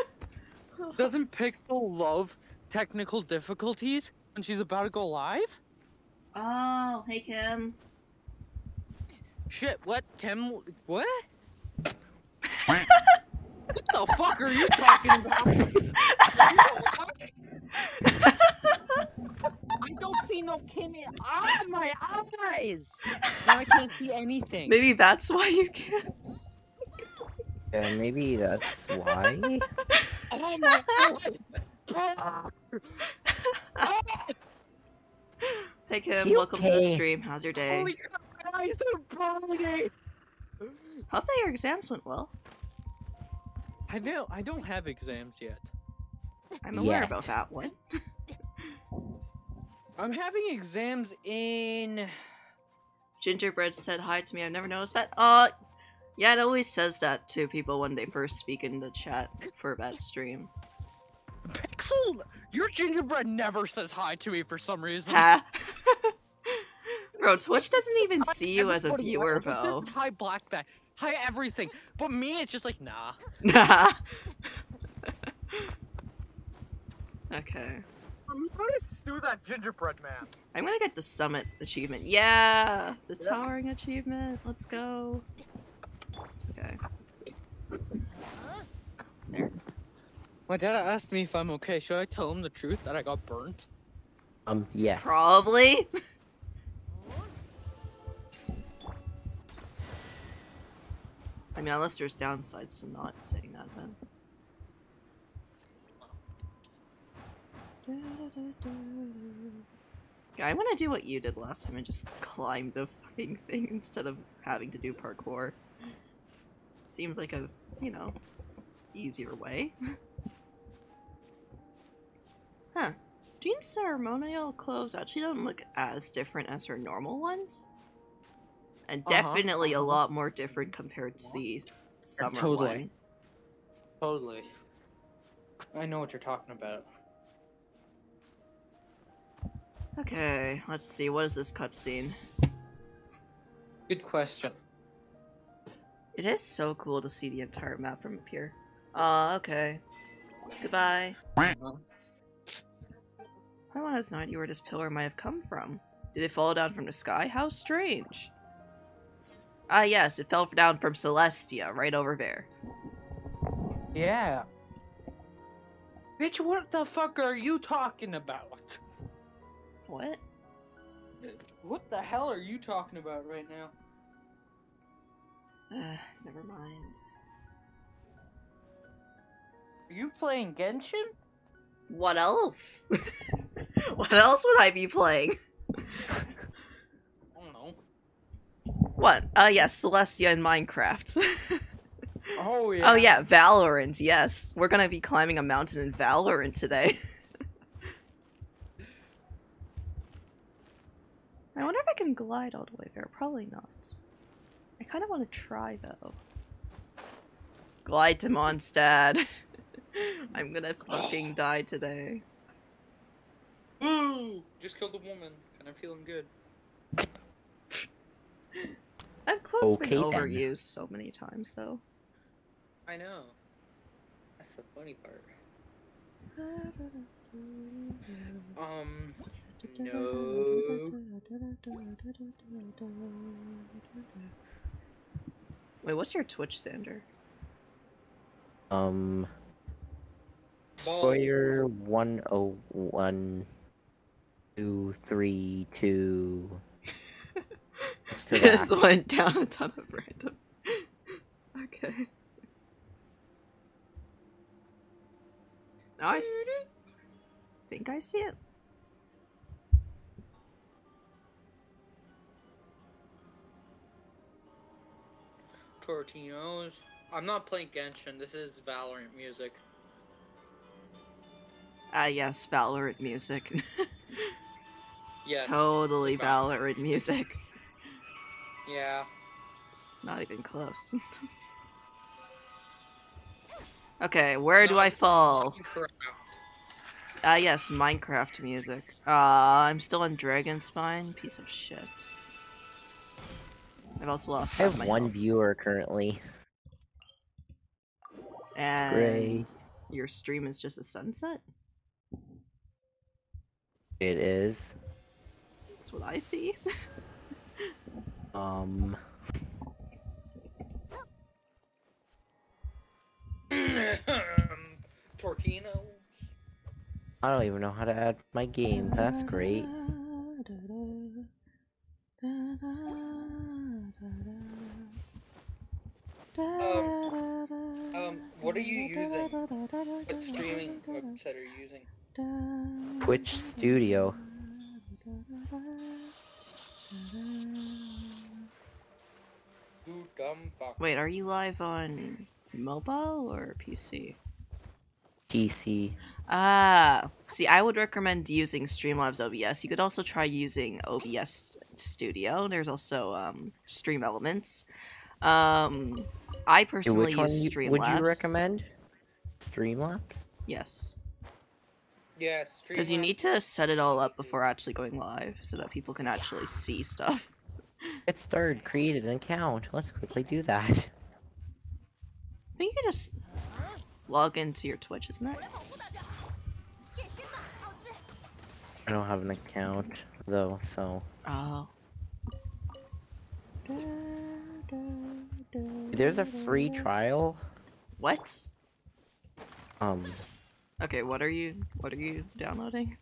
(laughs) Doesn't Pixel love technical difficulties when she's about to go live? oh, hey Kim. Shit, what? Kim? What? (laughs) what the fuck are you talking about? (laughs) caffeine don't came in ah, my eyes. Now I can't see anything. Maybe that's why you can't. s- Yeah, maybe that's why. Oh my god. (laughs) Hey Kim, You welcome to the stream. How's your day? Holy crap, my eyes are burning. Hope that your exams went well. I know. I don't have exams yet. I'm aware Yet. about that one. (laughs) I'm having exams in. Gingerbread said hi to me. I've never noticed that. Uh, yeah, it always says that to people when they first speak in the chat for a bad stream. Pixel, your gingerbread never says hi to me for some reason. Ha. (laughs) Bro, Twitch doesn't even see you as a viewer, though. Hi, Blackback. Hi, everything. But me, it's just like, nah. Nah. (laughs) okay. I'm gonna sue that gingerbread man. I'm gonna get the summit achievement. Yeah! The Yeah. towering achievement. Let's go. Okay. My dad asked me if I'm okay. Should I tell him the truth that I got burnt? Um, yes. Probably. (laughs) I mean, unless there's downsides to not saying that, then. Yeah, I want to do what you did last time and just climb the fucking (laughs) thing instead of having to do parkour. Seems like a, you know, easier way. (laughs) huh. Jean's ceremonial clothes actually don't look as different as her normal ones. And Uh-huh, definitely a lot more different compared to the summer totally. one. Totally. I know what you're talking about. Okay, let's see. What is this cutscene? Good question. It is so cool to see the entire map from up here. Uh, okay. Goodbye. Uh-huh. I want to know where this pillar might have come from. Did it fall down from the sky? How strange. Ah, yes, it fell down from Celestia, right over there. Yeah. Bitch, what the fuck are you talking about? What? What the hell are you talking about right now? Uh, never mind. Are you playing Genshin? What else? (laughs) what else would I be playing? (laughs) I don't know. What? Uh, yes, Celestia in Minecraft. (laughs) Oh yeah. Oh yeah, Valorant. Yes, we're gonna be climbing a mountain in Valorant today. (laughs) I wonder if I can glide all the way there. Probably not. I kind of want to try though. Glide to Mondstadt. (laughs) I'm gonna fucking die today. Woo! Just killed a woman, and I'm feeling good. That quote's Okay, been then. so many times though. I know. That's the funny part. (laughs) Um. No. Wait, what's your Twitch, Xander? Um. Sawyer one oh one two three two. What's to This went down a ton of random. (laughs) okay. Nice. I s- think I see it. Tortinos. I'm not playing Genshin. This is Valorant music. Ah, yes, Valorant music. (laughs) Yes. totally it's about- Valorant music. Yeah. Not even close. (laughs) okay, where do I fall? Minecraft. Ah, yes, Minecraft music. Ah, I'm still on Dragonspine. Piece of shit. I've also lost I half have my one health. viewer currently. And great. your stream is just a sunset? It is. That's what I see. (laughs) Um. (coughs) Tortino. I don't even know how to add my game. That's great. Um, um, what are you using? What streaming website are you using? Twitch Studio. You dumb fuck. Wait, are you live on mobile or PC? PC. Ah, see, I would recommend using Streamlabs OBS. You could also try using OBS Studio. There's also um, Stream Elements. Um, I personally Which one use Streamlabs. would you recommend? Streamlabs? Yes, Yeah, because you need to set it all up before actually going live, so that people can actually see stuff. It's third, created an account. Let's quickly do that. But you can just log into your Twitch, isn't it? I don't have an account though, so. Oh. There's a free trial. What? Um. Okay, what are you? What are you downloading?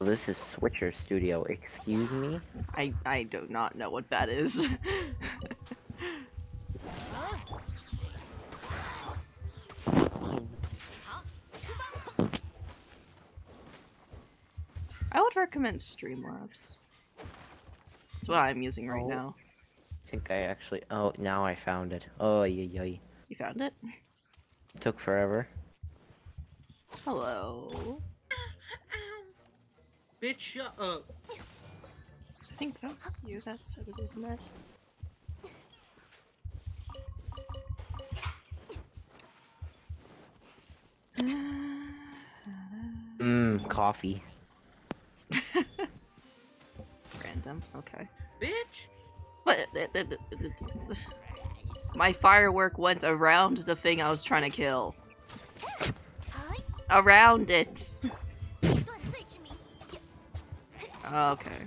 This is Switcher Studio. Excuse me. I I do not know what that is. (laughs) I would recommend Streamlabs. That's what I'm using right Oh. now. I think I actually. Oh, now I found it. Oh, yeah, yeah. You found it? Took forever. Hello. Bitch, shut up. I think that's you that said it, isn't it? Mmm, coffee. (laughs) Random. Okay. Bitch. What? My firework went around the thing I was trying to kill. Around it. Oh, okay.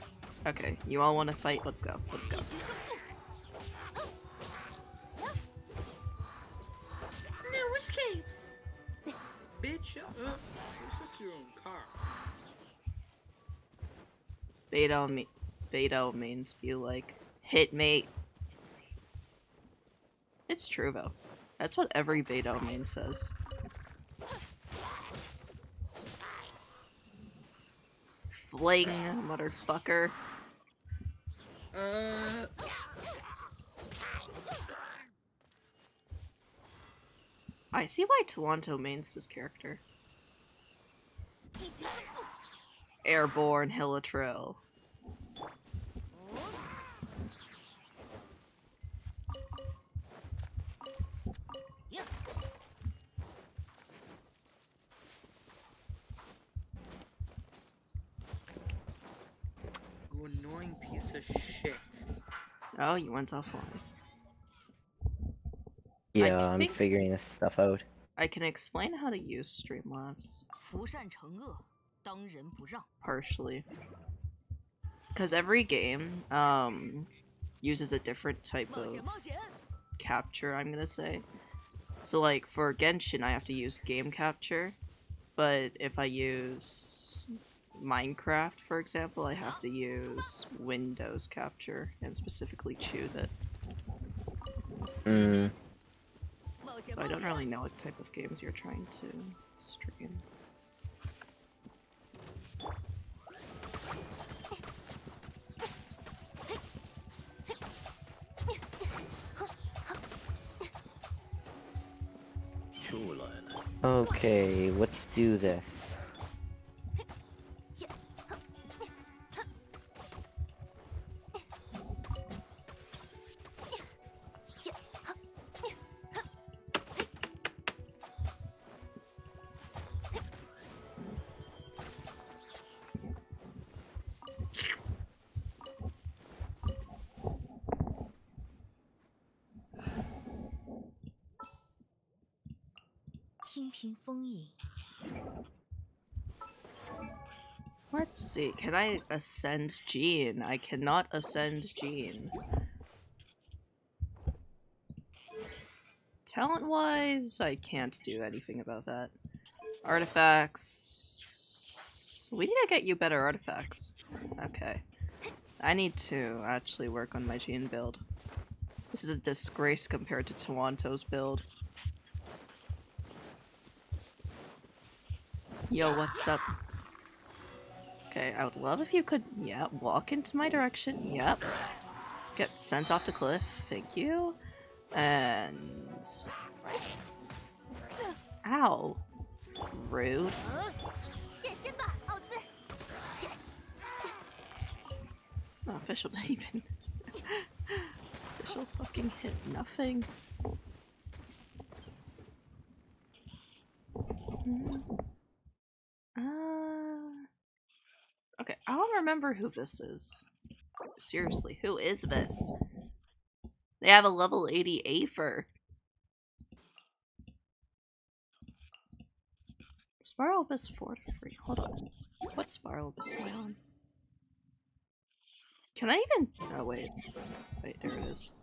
Okay, you all want to fight? Let's go. Let's go. No escape! Bitch, uh, this your own car. Beto, me Beto means be like, hit me. It's true though. That's what every Beto main says. Fling, motherfucker. Uh... I see why Toronto mains this character. Airborne Hilichurl. piece of shit. Oh, you went offline. Yeah, I am figuring this stuff out. I can explain how to use Streamlabs. Partially. Because every game um, uses a different type of capture, I'm gonna say. So like, for Genshin, I have to use game capture. But if I use Minecraft, for example, I have to use Windows Capture and specifically choose it. Mm. So I don't really know what type of games you're trying to stream. Okay, let's do this. Let's see. Can I ascend Jean? I cannot ascend Jean. Talent wise, I can't do anything about that. Artifacts. We need to get you better artifacts. Okay. I need to actually work on my Jean build. This is a disgrace compared to Tawanto's build. Yo, what's up? Okay, I would love if you could, yeah, walk into my direction. Yep. Get sent off the cliff. Thank you. And... Ow. Rude. Oh, Fischl didn't even... (laughs) Fischl fucking hit nothing. Mm-hmm. Uh okay, I don't remember who this is. Seriously, who is this? They have a level 80 Aether. Spiral Abyss 4 to free. Hold on. What Abyss am I on? Can I even? Oh wait, wait, there it is.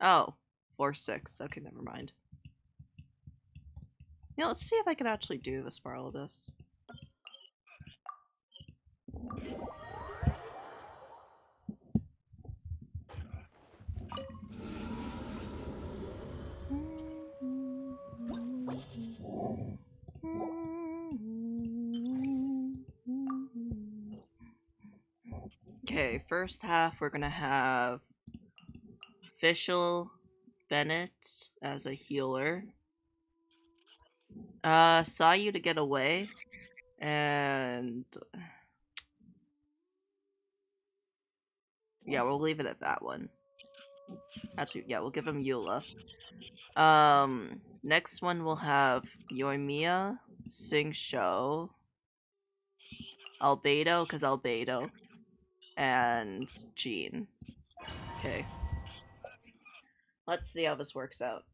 Oh, four six. Okay, never mind. Yeah, let's see if I can actually do the Spiral. Okay, first half we're gonna have Fischl Bennett as a healer. Uh, saw you to get away, and yeah, we'll leave it at that one. Actually, yeah, we'll give him Eula. Um, next one we'll have Yoimiya, Xingqiu, Albedo, because Albedo, and Jean. Okay. Let's see how this works out.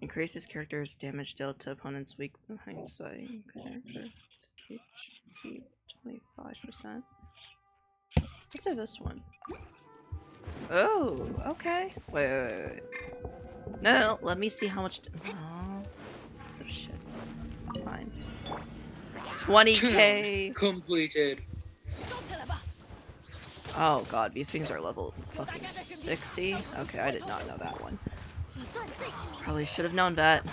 Increases character's damage dealt to opponent's weak. Character keep percent. Let's do this one. Oh, okay. Wait, wait, wait. No, no, no, let me see how much. Oh, some shit. Fine. 20k. (laughs) Completed. Oh god, these things are level fucking 60. Okay, I did not know that one. Probably should have known that.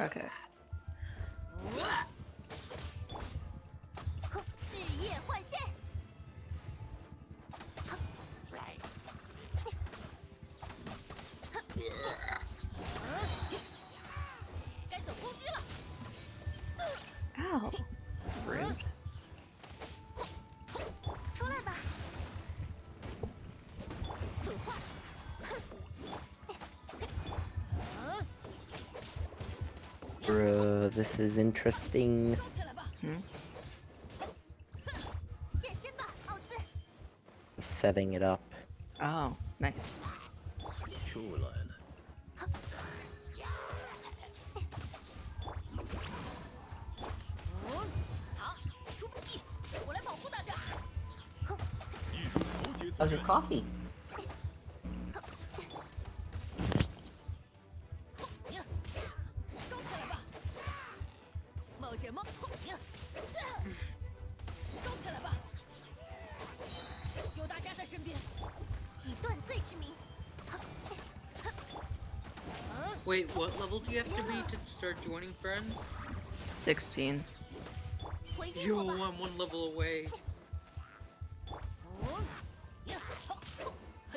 Okay. This is interesting. Hmm? Setting it up. Oh, nice. What level do you have to be to start joining friends? 16. Yo, I'm one level away.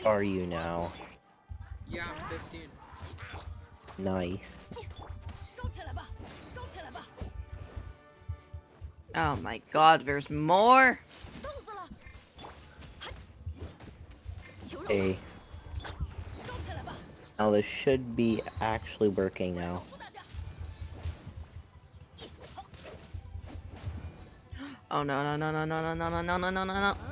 Are you now? Yeah, I'm 15. Nice. Oh my god, there's more! so should be actually working now. Oh no no no no no no no no no no no no no.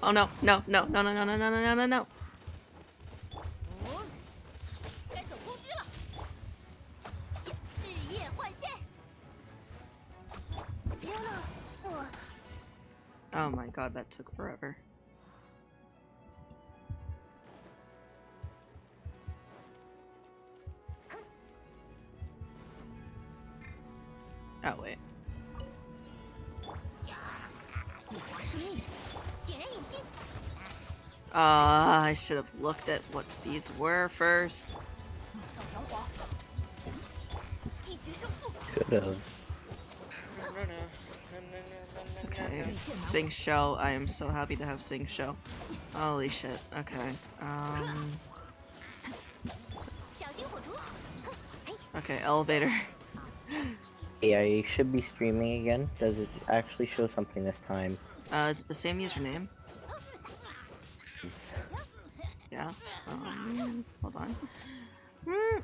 Oh no, no, no, no, no, no, no, no, no, no, no. Oh my god, that took forever. should have looked at what these were first. Could have. Okay, Sing Show. I am so happy to have Xingqiu. Holy shit. Okay. Um. Okay, elevator. yeah, you should be streaming again. Does it actually show something this time? Uh, is it the same username? Um, hold on. Hmm.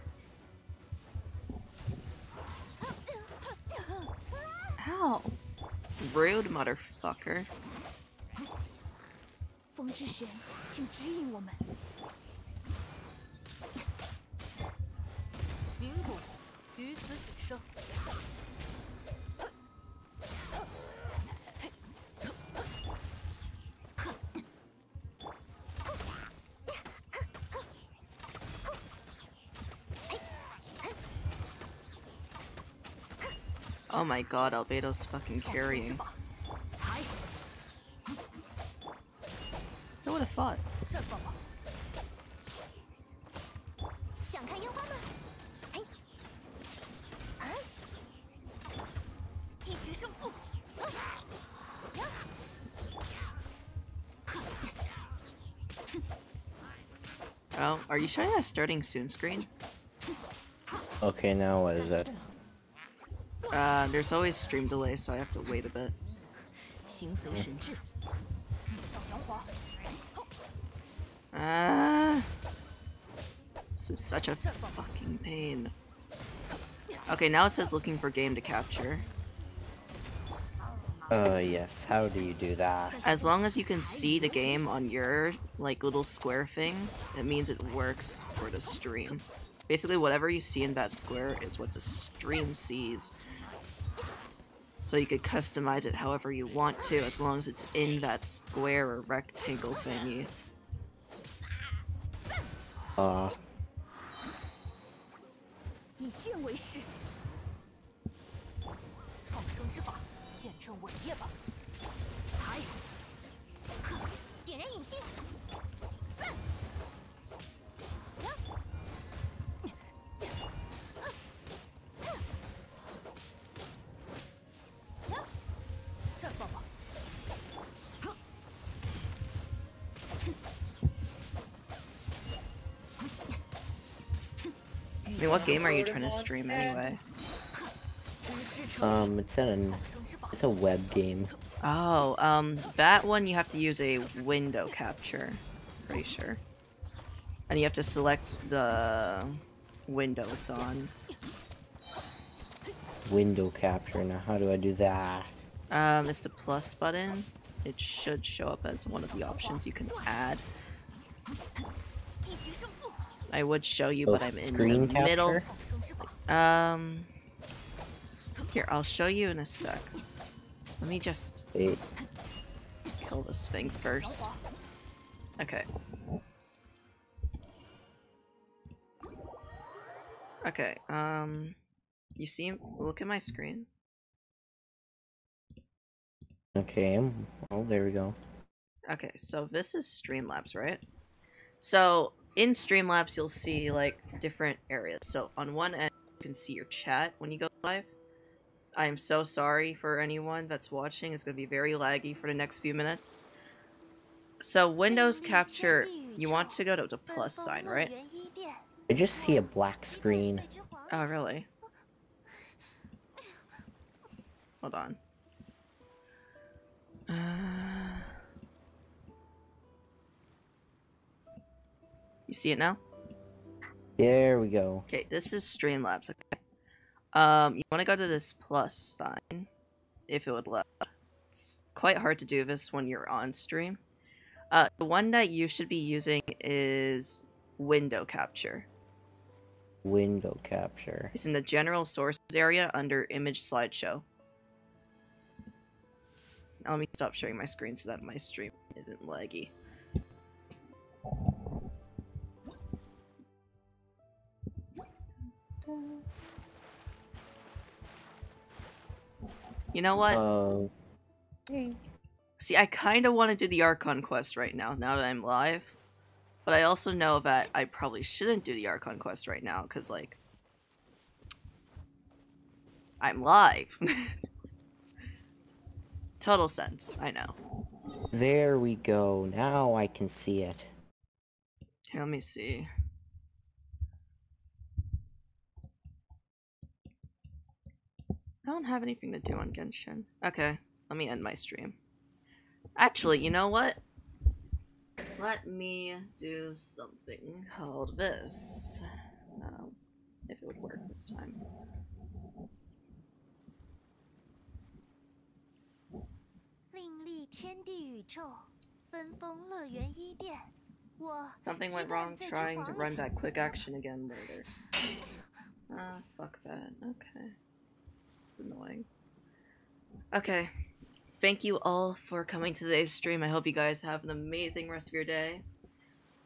Ow. Rude motherfucker. 风之神，请指引我们。 Oh my god, Albedo's fucking carrying. Who would have thought? Oh, are you showing a starting soon screen? Okay, now what is that? Uh, there's always stream delay, so I have to wait a bit. Ah, uh, this is such a fucking pain. Okay, now it says looking for game to capture. Oh yes, how do you do that? As long as you can see the game on your, like, little square thing, it means it works for the stream. Basically, whatever you see in that square is what the stream sees. So you could customize it however you want to, as long as it's in that square or rectangle thingy. Uh, what game are you trying to stream anyway? Um, it's an it's a web game. Oh, um, that one you have to use a window capture, pretty sure. And you have to select the window it's on. Window capture, now how do I do that? Um, it's the plus button. It should show up as one of the options you can add. I would show you, but I'm in the capture? middle. Um, here, I'll show you in a sec. Let me just kill this thing first. Okay. Okay, um, you see, look at my screen. Okay, oh, there we go. Okay, so this is Streamlabs, right? So in Streamlabs, you'll see like different areas. So on one end, you can see your chat when you go live. I am so sorry for anyone that's watching. It's going to be very laggy for the next few minutes. So Windows Capture, you want to go to the plus sign, right? I just see a black screen. Oh, really? Hold on. Uh... You see it now? There we go. Okay, this is Streamlabs. Okay. Um, you want to go to this plus sign, if it would let. It's quite hard to do this when you're on stream. Uh, the one that you should be using is window capture. Window capture. It's in the general sources area under image slideshow. Now let me stop sharing my screen so that my stream isn't laggy. You know what? Uh, See, I kind of want to do the Archon quest right now, now that I'm live. But I also know that I probably shouldn't do the Archon quest right now, because, like... I'm live. (laughs) Total sense, I know. there we go. Now I can see it. Here, let me see. I don't have anything to do on Genshin. Okay, let me end my stream. Actually, you know what? Let me do something called this. Um, if it would work this time. Something went wrong trying to run that quick action again later. Ah, fuck that. Okay. It's annoying. Okay. Thank you all for coming to today's stream. I hope you guys have an amazing rest of your day.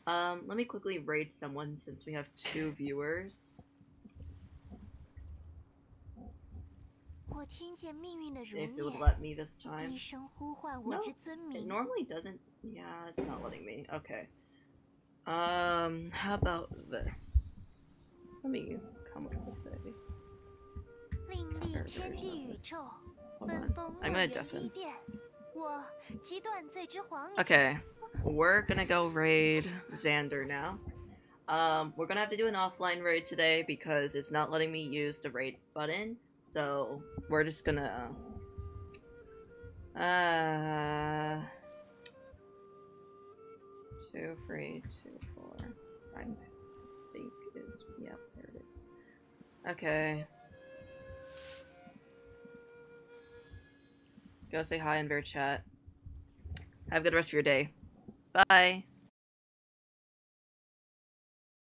Um, let me quickly raid someone since we have two viewers. If it would let me this time. No, it normally doesn't. Yeah, it's not letting me. Okay. Um, how about this? Let me come up with it. I'm gonna deafen. Okay. We're gonna go raid Xander now. Um, we're gonna have to do an offline raid today because it's not letting me use the raid button. So we're just gonna. Uh, two, three, two, four. I think is yeah, there it is. Okay. Go say hi in bear chat. Have a good rest of your day. Bye.